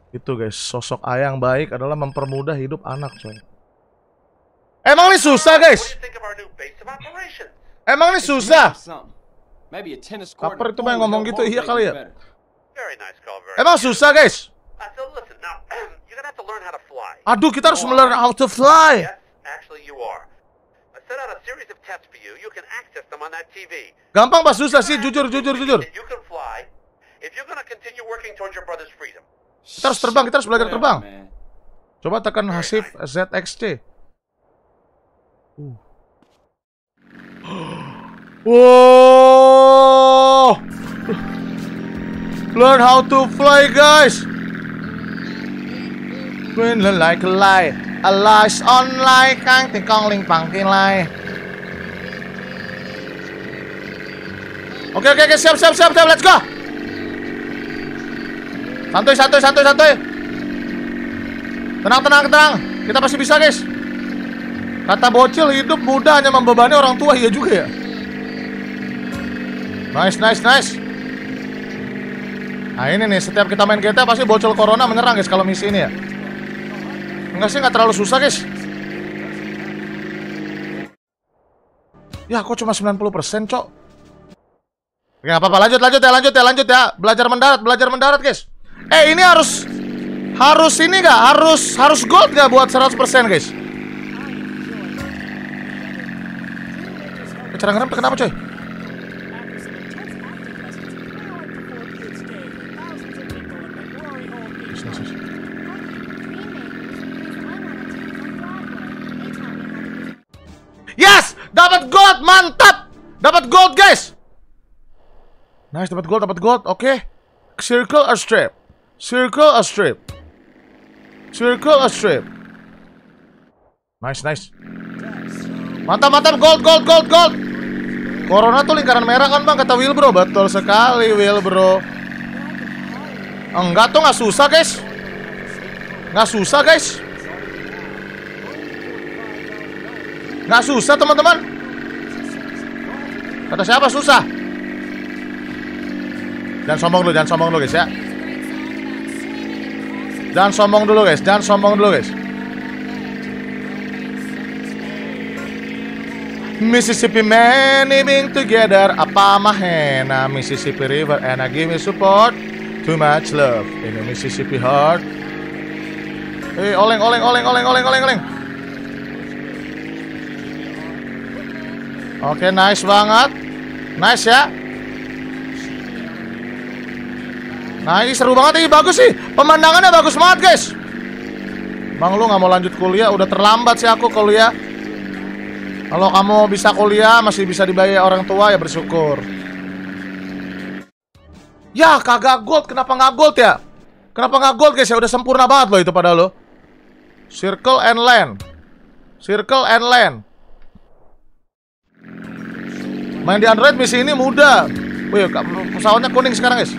Itu guys, sosok ayah yang baik adalah mempermudah hidup anak coy. Emang ini susah, guys? Emang ini susah? Kaper itu pool ngomong gitu, iya kali ya. Emang susah, guys? Uh. Aduh, kita harus learn how to fly. Yes, actually you are. Gampang pas susah sih, jujur, jujur, jujur. That you can fly if you're gonna continue working towards your brother's freedom. Kita harus terbang, kita harus belajar terbang. Coba tekan hasif ZXC. Uh. Wow! Learn how to fly, guys. When like a lie, a lie's online, kang tingkong ling pang lai. Oke oke oke siap siap siap siap let's go. Santuy santuy santuy santuy. Tenang, tenang, tenang. Kita pasti bisa, guys. Kata bocil, hidup mudah hanya membebani orang tua, iya juga ya. Nice, nice, nice. Nah ini nih, setiap kita main GTA pasti bocil corona menyerang guys kalau misi ini ya. Enggak sih, nggak terlalu susah guys. Ya, kok cuma 90% cok? Oke, apa-apa, lanjut, lanjut ya, lanjut ya, lanjut ya. Belajar mendarat, belajar mendarat guys. Eh, ini harus harus ini nggak? Harus harus gold nggak buat 100% guys? Cara ngerem kenapa coy? Yes, yes, yes. Yes, dapat gold, mantap. Dapat gold, guys. Nice, dapat gold, dapat gold. Oke. Circle a strip. Circle a strip. Circle a strip. Nice, nice. Mantap, mantap. Gold, gold, gold, gold. Corona tuh lingkaran merah kan bang, kata Will bro. Betul sekali Will bro. Enggak tuh nggak susah guys. Nggak susah guys. Nggak susah teman-teman. Kata siapa susah? Jangan sombong dulu, jangan sombong dulu guys ya. Jangan sombong dulu guys, jangan sombong dulu guys. Mississippi man living together apa mahena Mississippi River and I give me support too much love in the Mississippi heart. Eh oleng oleng oleng oleng oleng oleng oleng. Oke nice banget, nice ya. Nah ini seru banget ini bagus sih. Pemandangannya bagus banget guys. Bang lu nggak mau lanjut kuliah? Udah terlambat sih aku kuliah. Kalau kamu bisa kuliah Masih bisa dibayar orang tua ya bersyukur. Ya kagak gold. Kenapa nggak gold ya? Kenapa nggak gold guys? Ya Udah sempurna banget loh itu pada lo Circle and land. Circle and land Main di Android misi ini mudah Wih pesawatnya kuning sekarang guys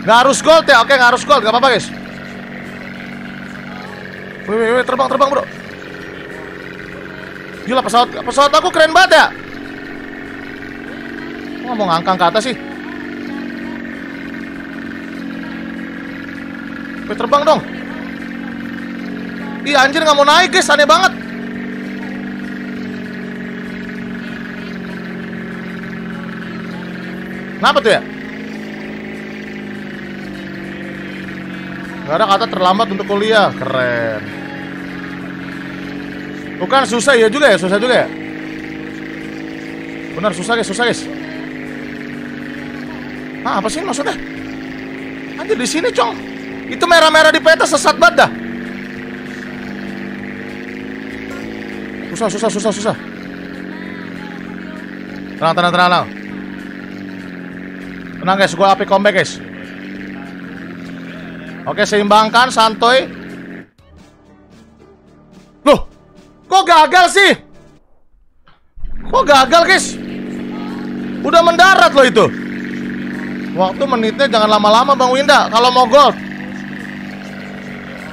Nggak harus gold ya, oke nggak harus gold, nggak apa-apa guys. Wih, wih, wih, terbang, terbang bro. Gila pesawat, pesawat aku keren banget ya. Kok mau ngangkang ke atas sih? Wih, terbang dong. Ih anjir nggak mau naik guys, aneh banget. Kenapa tuh ya? Gak ada kata terlambat untuk kuliah. Keren. Bukan susah ya juga ya, susah juga ya. Benar susah guys, susah guys. Ah, apa sih maksudnya? Anjir di sini, Cong. Itu merah-merah di peta sesat banget dah. Susah, susah, susah, susah. Tenang, tenang, tenang, tenang. Tenang guys, gue api comeback guys. Oke, seimbangkan, santuy. Loh, kok gagal sih? Kok gagal, guys? Udah mendarat loh itu. Waktu menitnya jangan lama-lama, Bang Winda. Kalau mau gold.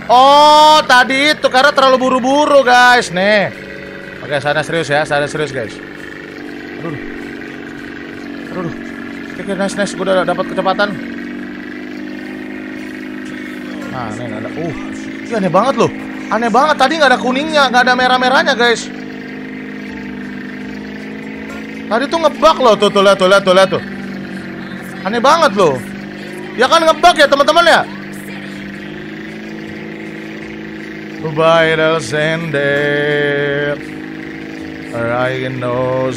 Oh, tadi itu karena terlalu buru-buru, guys. Nih. Oke, sana serius ya, sana serius, guys. Aduh. Aduh. Oke, nice, nice. Gue udah dapat kecepatan. Nah, ini ada. Uh, ini aneh banget loh. Aneh banget tadi nggak ada kuningnya, nggak ada merah-merahnya guys. Tadi tuh ngebug loh tuh tuh lihat tuh lihat tuh lihat tuh. Aneh banget loh. Ya kan ngebug ya teman-teman ya. Vital sender. I know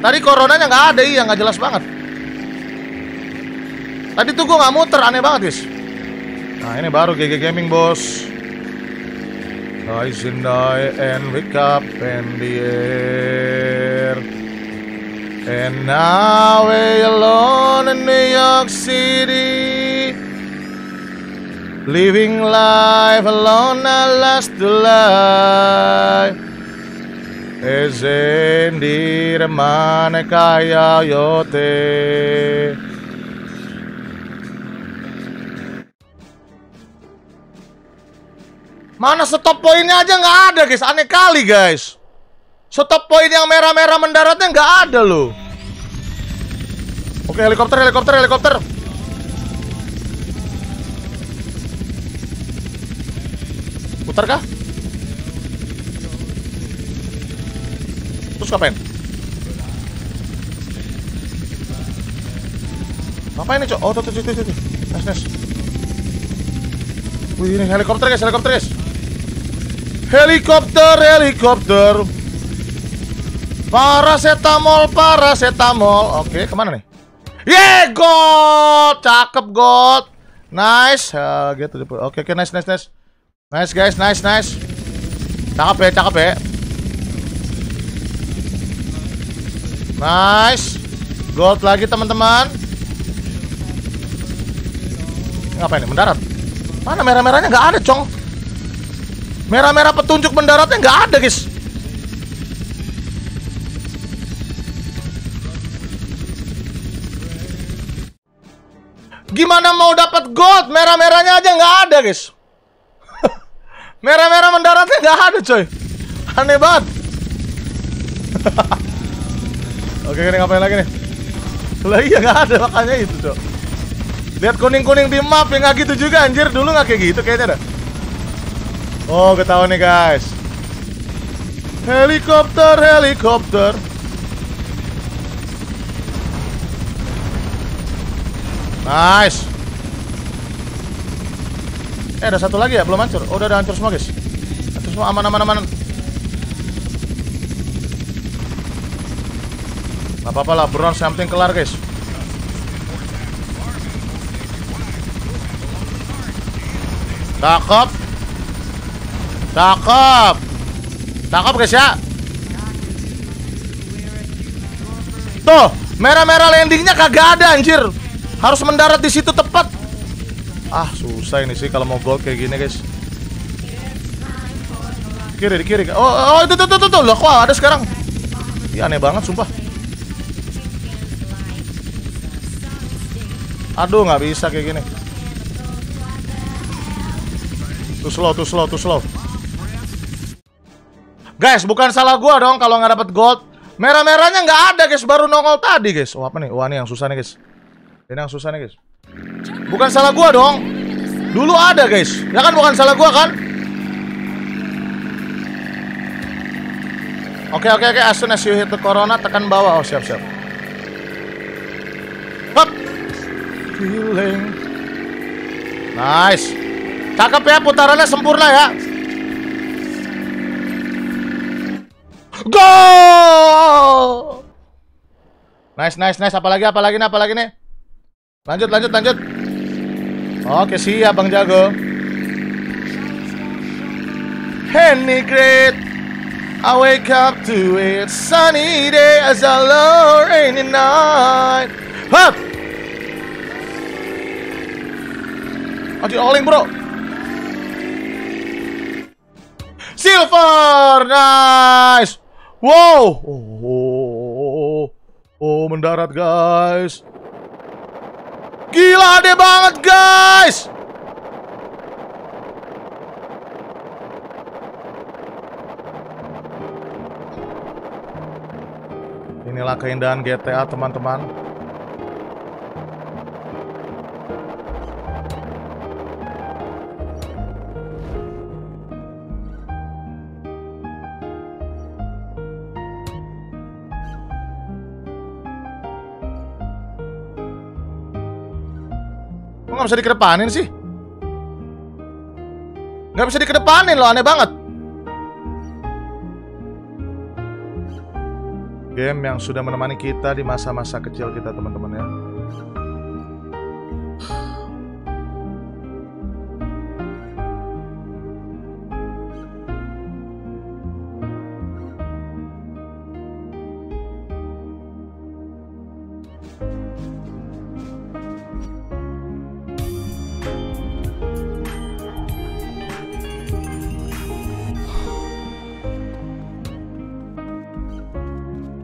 Tadi coronanya nggak ada iya nggak jelas banget. Tadi tuh gue nggak muter aneh banget guys. Nah ini baru GG Gaming bos. Rise and die and wake up in the air. And now we're alone in New York City. Living life alone at last to life. Di remane kaya yote. Mana stop poinnya aja nggak ada guys, aneh kali guys. Stop poin yang merah-merah mendaratnya nggak ada loh. Oke helikopter, helikopter, helikopter. Putar kah? Ngapain? Ngapain nih cok? Oh tuh tuh tuh tuh tuh. Nice nice. Wih ini helikopter guys, helikopter guys. Helikopter, helikopter. Paracetamol, paracetamol. Oke, ke mana nih? Yeah, gold, cakep gold. Nice, uh, gitu. Oke, oke, nice, nice, nice. Nice guys, nice, nice. Cakep ya, cakep ya. Nice. Gold lagi teman-teman. Ngapain nih? Mendarat. Mana merah-merahnya nggak ada, Cong. Merah-merah petunjuk mendaratnya nggak ada, guys. Gimana mau dapat gold? Merah-merahnya aja nggak ada, guys. Merah-merah mendaratnya nggak ada, coy. Aneh banget. Oke, ini ngapain lagi nih? Lah iya nggak ada makanya itu, coy. Lihat kuning-kuning di map yang nggak gitu juga anjir. Dulu nggak kayak gitu kayaknya dah. Oh, ketahuan nih guys. Helikopter, helikopter. Nice. Eh, ada satu lagi ya, belum hancur. Oh, udah, udah hancur semua, guys. Hancur semua, aman, aman, aman. Gak apa-apa lah, yang penting kelar, guys. Cakep. Cakep. Cakep, guys ya. Tuh, merah-merah landingnya kagak ada, anjir. Harus mendarat di situ tepat. Ah, susah ini sih kalau mau gold kayak gini, guys. Kiri, kiri. Oh, oh itu tuh tuh tuh, tuh. Loh, kok ada sekarang? Iya aneh banget, sumpah. Aduh, nggak bisa kayak gini. Too slow, too slow, too slow. Guys, bukan salah gua dong kalau nggak dapet gold. Merah-merahnya nggak ada, guys. Baru nongol tadi, guys. Oh, apa nih? Wah, ini yang susah nih, guys. Ini yang susah nih, guys. Bukan salah gua dong. Dulu ada, guys. Ya kan bukan salah gua kan? Oke, oke, oke. As soon as you hit the corona, tekan bawah. Oh, siap, siap. Feeling. Nice. Cakep ya, putarannya sempurna ya. Go! Nice, nice, nice. Apalagi, apalagi nih, apalagi nih. Lanjut, lanjut, lanjut. Oke, siap Bang Jago. Henny great. I wake up to it sunny day as a low rainy night. Hup! Aduh, oleng bro. Silver, nice. Wow. Oh, oh, oh, oh mendarat guys. Gila deh banget guys. Inilah keindahan GTA teman-teman. Nggak bisa dikedepanin sih? Nggak bisa dikedepanin loh, aneh banget. Game yang sudah menemani kita di masa-masa kecil kita teman-teman ya.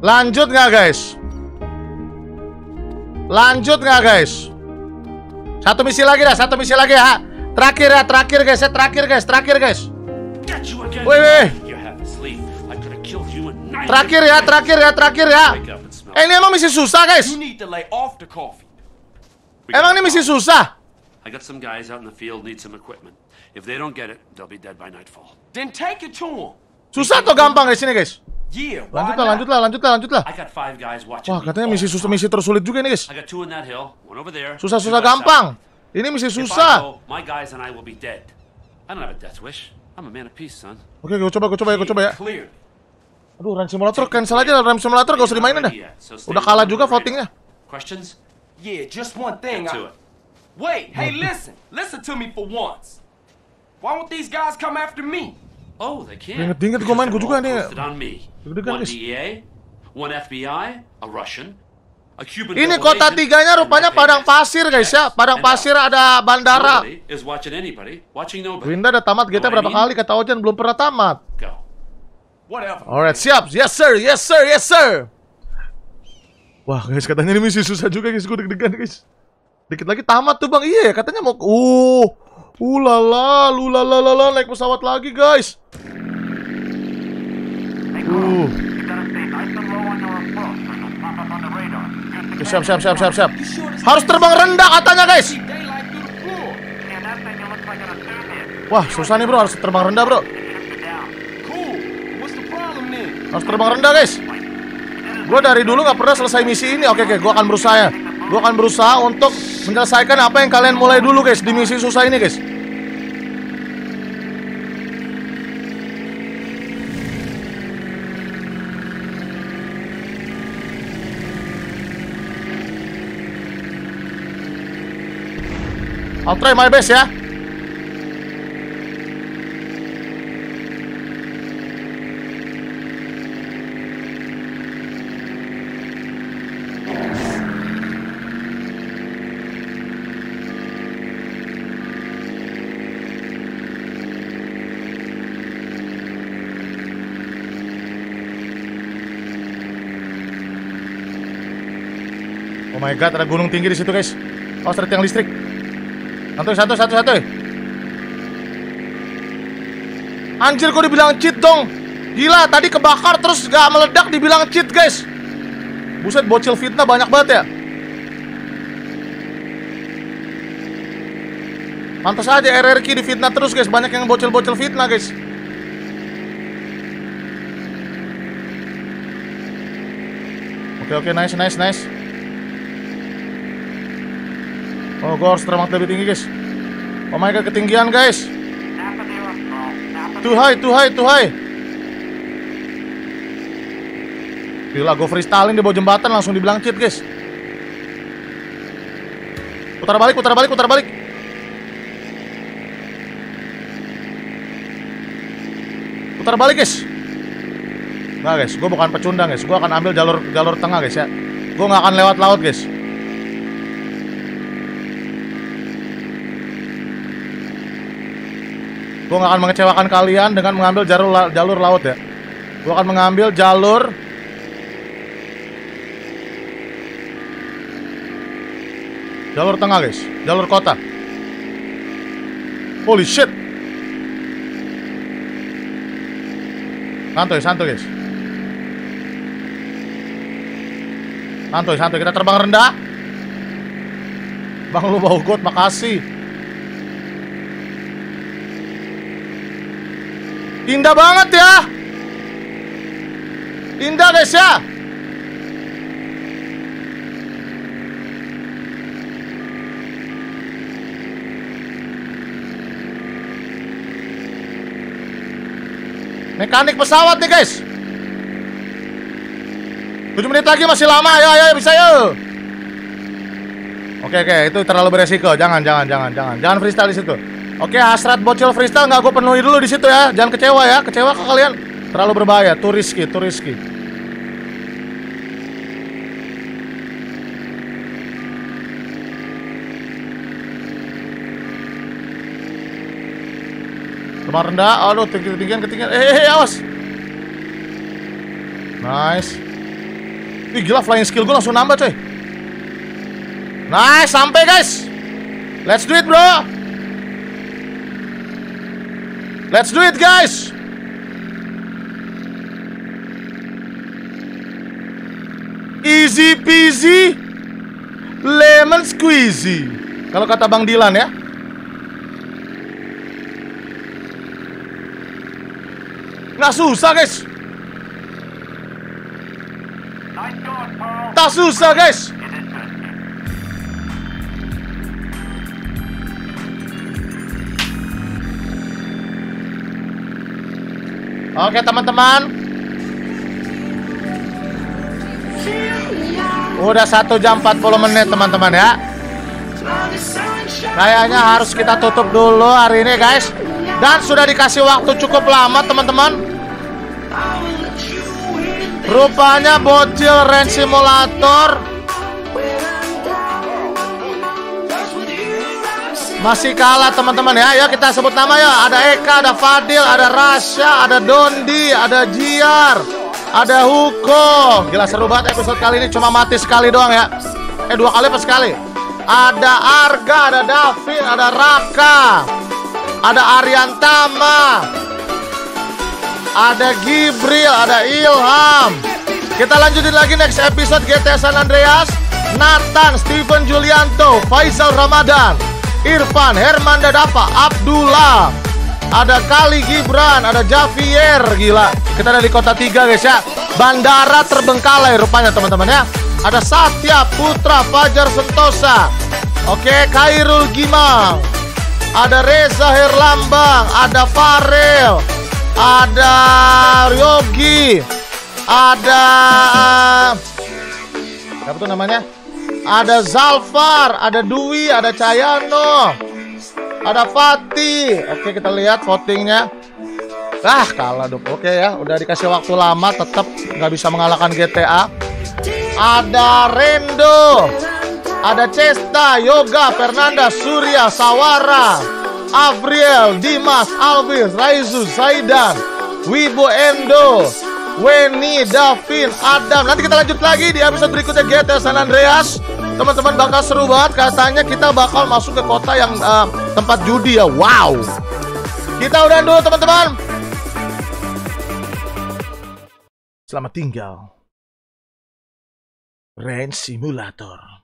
Lanjut nggak guys? Lanjut nggak guys? Satu misi lagi dah, satu misi lagi ya. Terakhir ya, terakhir guys, ya terakhir guys, terakhir guys. In nine Terakhir ya, terakhir ya, terakhir ya. Eh ini emang misi susah guys? Emang ini misi susah? I got some guys out in the field need some equipment. If they don't get it, they'll be dead by nightfall. Then take it to him. Susah atau gampang guys ini guys? Yeah, why Lanjut lah, not? lanjut lah, lanjut lah, lanjut lah. I got five guys watching. Wah katanya misi susah, misi tersulit juga nih guys. Susah-susah gampang. Ini misi susah. go, my guys and I will be dead. I don't have a death wish. I'm a man of peace, son. Oke, gue coba, gue coba ya, gue coba ya. Aduh, Run Simulator cancel aja lah, Run Simulator gak usah dimainin dah. Udah kalah juga votingnya. Questions? Yeah, just one thing. Get I- to it. Wait, hey, listen. Listen to me for once. Why won't these guys come after me? Oh, they. Ingat-ingat main, gua juga nih. Posted on me. Deg-degan, One guys. DEA, one FBI, a Russian, a Cuban. Ini kota tiganya rupanya padang pasir guys ya. Padang And pasir ada bandara. Winda udah tamat GTA berapa kali kata Ojan belum pernah tamat. Go. Whatever. Alright, siap. Yes sir, yes sir, yes sir. Wah guys, katanya ini misi susah juga guys. Gue deg-degan guys. Dikit lagi tamat tuh bang. Iya, katanya mau. Uh, ulala, lulalala, naik pesawat lagi guys. Oke, Siap, siap, siap, siap, siap. Harus terbang rendah katanya guys. Wah, susah nih bro. Harus terbang rendah bro. Harus terbang rendah guys. Gue dari dulu nggak pernah selesai misi ini. Oke, oke. Gue akan berusaha ya. Gue akan berusaha untuk menyelesaikan apa yang kalian mulai dulu guys di misi susah ini guys. I'll try my best ya. Oh my god, ada gunung tinggi di situ guys. Oh, ada tiang listrik. Satu, satu, satu, satu. Anjir, kok dibilang cheat dong? Gila, tadi kebakar terus gak meledak dibilang cheat guys. Buset, bocil fitnah banyak banget ya. Pantas aja RRQ di fitnah terus guys, banyak yang bocil-bocil fitnah guys. Oke oke nice nice nice. Oh gue harus terbang lebih tinggi guys. Oh my god ketinggian guys. Too high too high too high. Gila gue freestyling di bawah jembatan langsung dibilang cheat guys. Putar balik putar balik putar balik. Putar balik guys. Nah guys, gue bukan pecundang guys. Gue akan ambil jalur jalur tengah guys ya. Gue nggak akan lewat laut guys. Gue nggak akan mengecewakan kalian dengan mengambil jalur la- jalur laut ya. Gue akan mengambil jalur jalur tengah guys, jalur kota. Holy shit. Santuy, santuy guys. Santuy, santuy. Kita terbang rendah. Bang lu bau got, makasih. Indah banget ya. Indah guys ya. Mekanik pesawat nih guys. 7 menit lagi masih lama. Ya, ayo bisa yuk Oke oke itu terlalu beresiko. Jangan jangan jangan jangan. Jangan freestyle di situ Oke hasrat bocil freestyle nggak gue penuhi dulu di situ ya jangan kecewa ya kecewa ke kalian terlalu berbahaya too risky Rumah rendah, aduh tinggi ketinggian ketinggian. Eh, eh, eh, awas. Nice. Ih, gila flying skill gue langsung nambah, coy. Nice, sampai guys. Let's do it, bro. Let's do it, guys. Easy peasy, lemon squeezy. Kalau kata Bang Dilan ya. Nggak susah guys Tak susah guys Oke teman-teman. Udah satu jam 40 menit teman-teman ya. Kayaknya harus kita tutup dulu hari ini guys. Dan sudah dikasih waktu cukup lama teman-teman. Rupanya bocil Rain Simulator Masih kalah teman-teman ya. Ya kita sebut nama ya. Ada Eka, ada Fadil, ada Rasya, ada Dondi, ada Jiar, ada Huko. Gila seru banget episode kali ini cuma mati sekali doang ya. Eh dua kali apa sekali? Ada Arga, ada Davin, ada Raka, ada Ariantama, ada Gibril, ada Ilham. Kita lanjutin lagi next episode GTA San Andreas. Nathan, Steven Julianto, Faisal Ramadan, Irfan, Herman Dadapa, Abdullah, ada Kali Gibran, ada Javier, gila. Kita ada di kota tiga guys ya. Bandara terbengkalai rupanya teman-teman ya. Ada Satya Putra Fajar Sentosa. Oke, Kairul Gimang. Ada Reza Herlambang, ada Farel, ada Yogi, ada apa tuh namanya? Ada Zalfar, ada Dwi, ada Cayano, ada Fatih. Oke, kita lihat votingnya. Ah, kalah dong. Oke ya, udah dikasih waktu lama, tetap nggak bisa mengalahkan GTA. Ada Rendo, ada Cesta, Yoga, Fernanda, Surya, Sawara, Avriel, Dimas, Alvis, Raizu, Zaidan, Wibo Endo, Weni, Davin, Adam. Nanti kita lanjut lagi di episode berikutnya GTA San Andreas. Teman-teman bakal seru banget. Katanya kita bakal masuk ke kota yang uh, tempat judi ya. Wow. Kita udah dulu teman-teman. Selamat tinggal. Rain Simulator.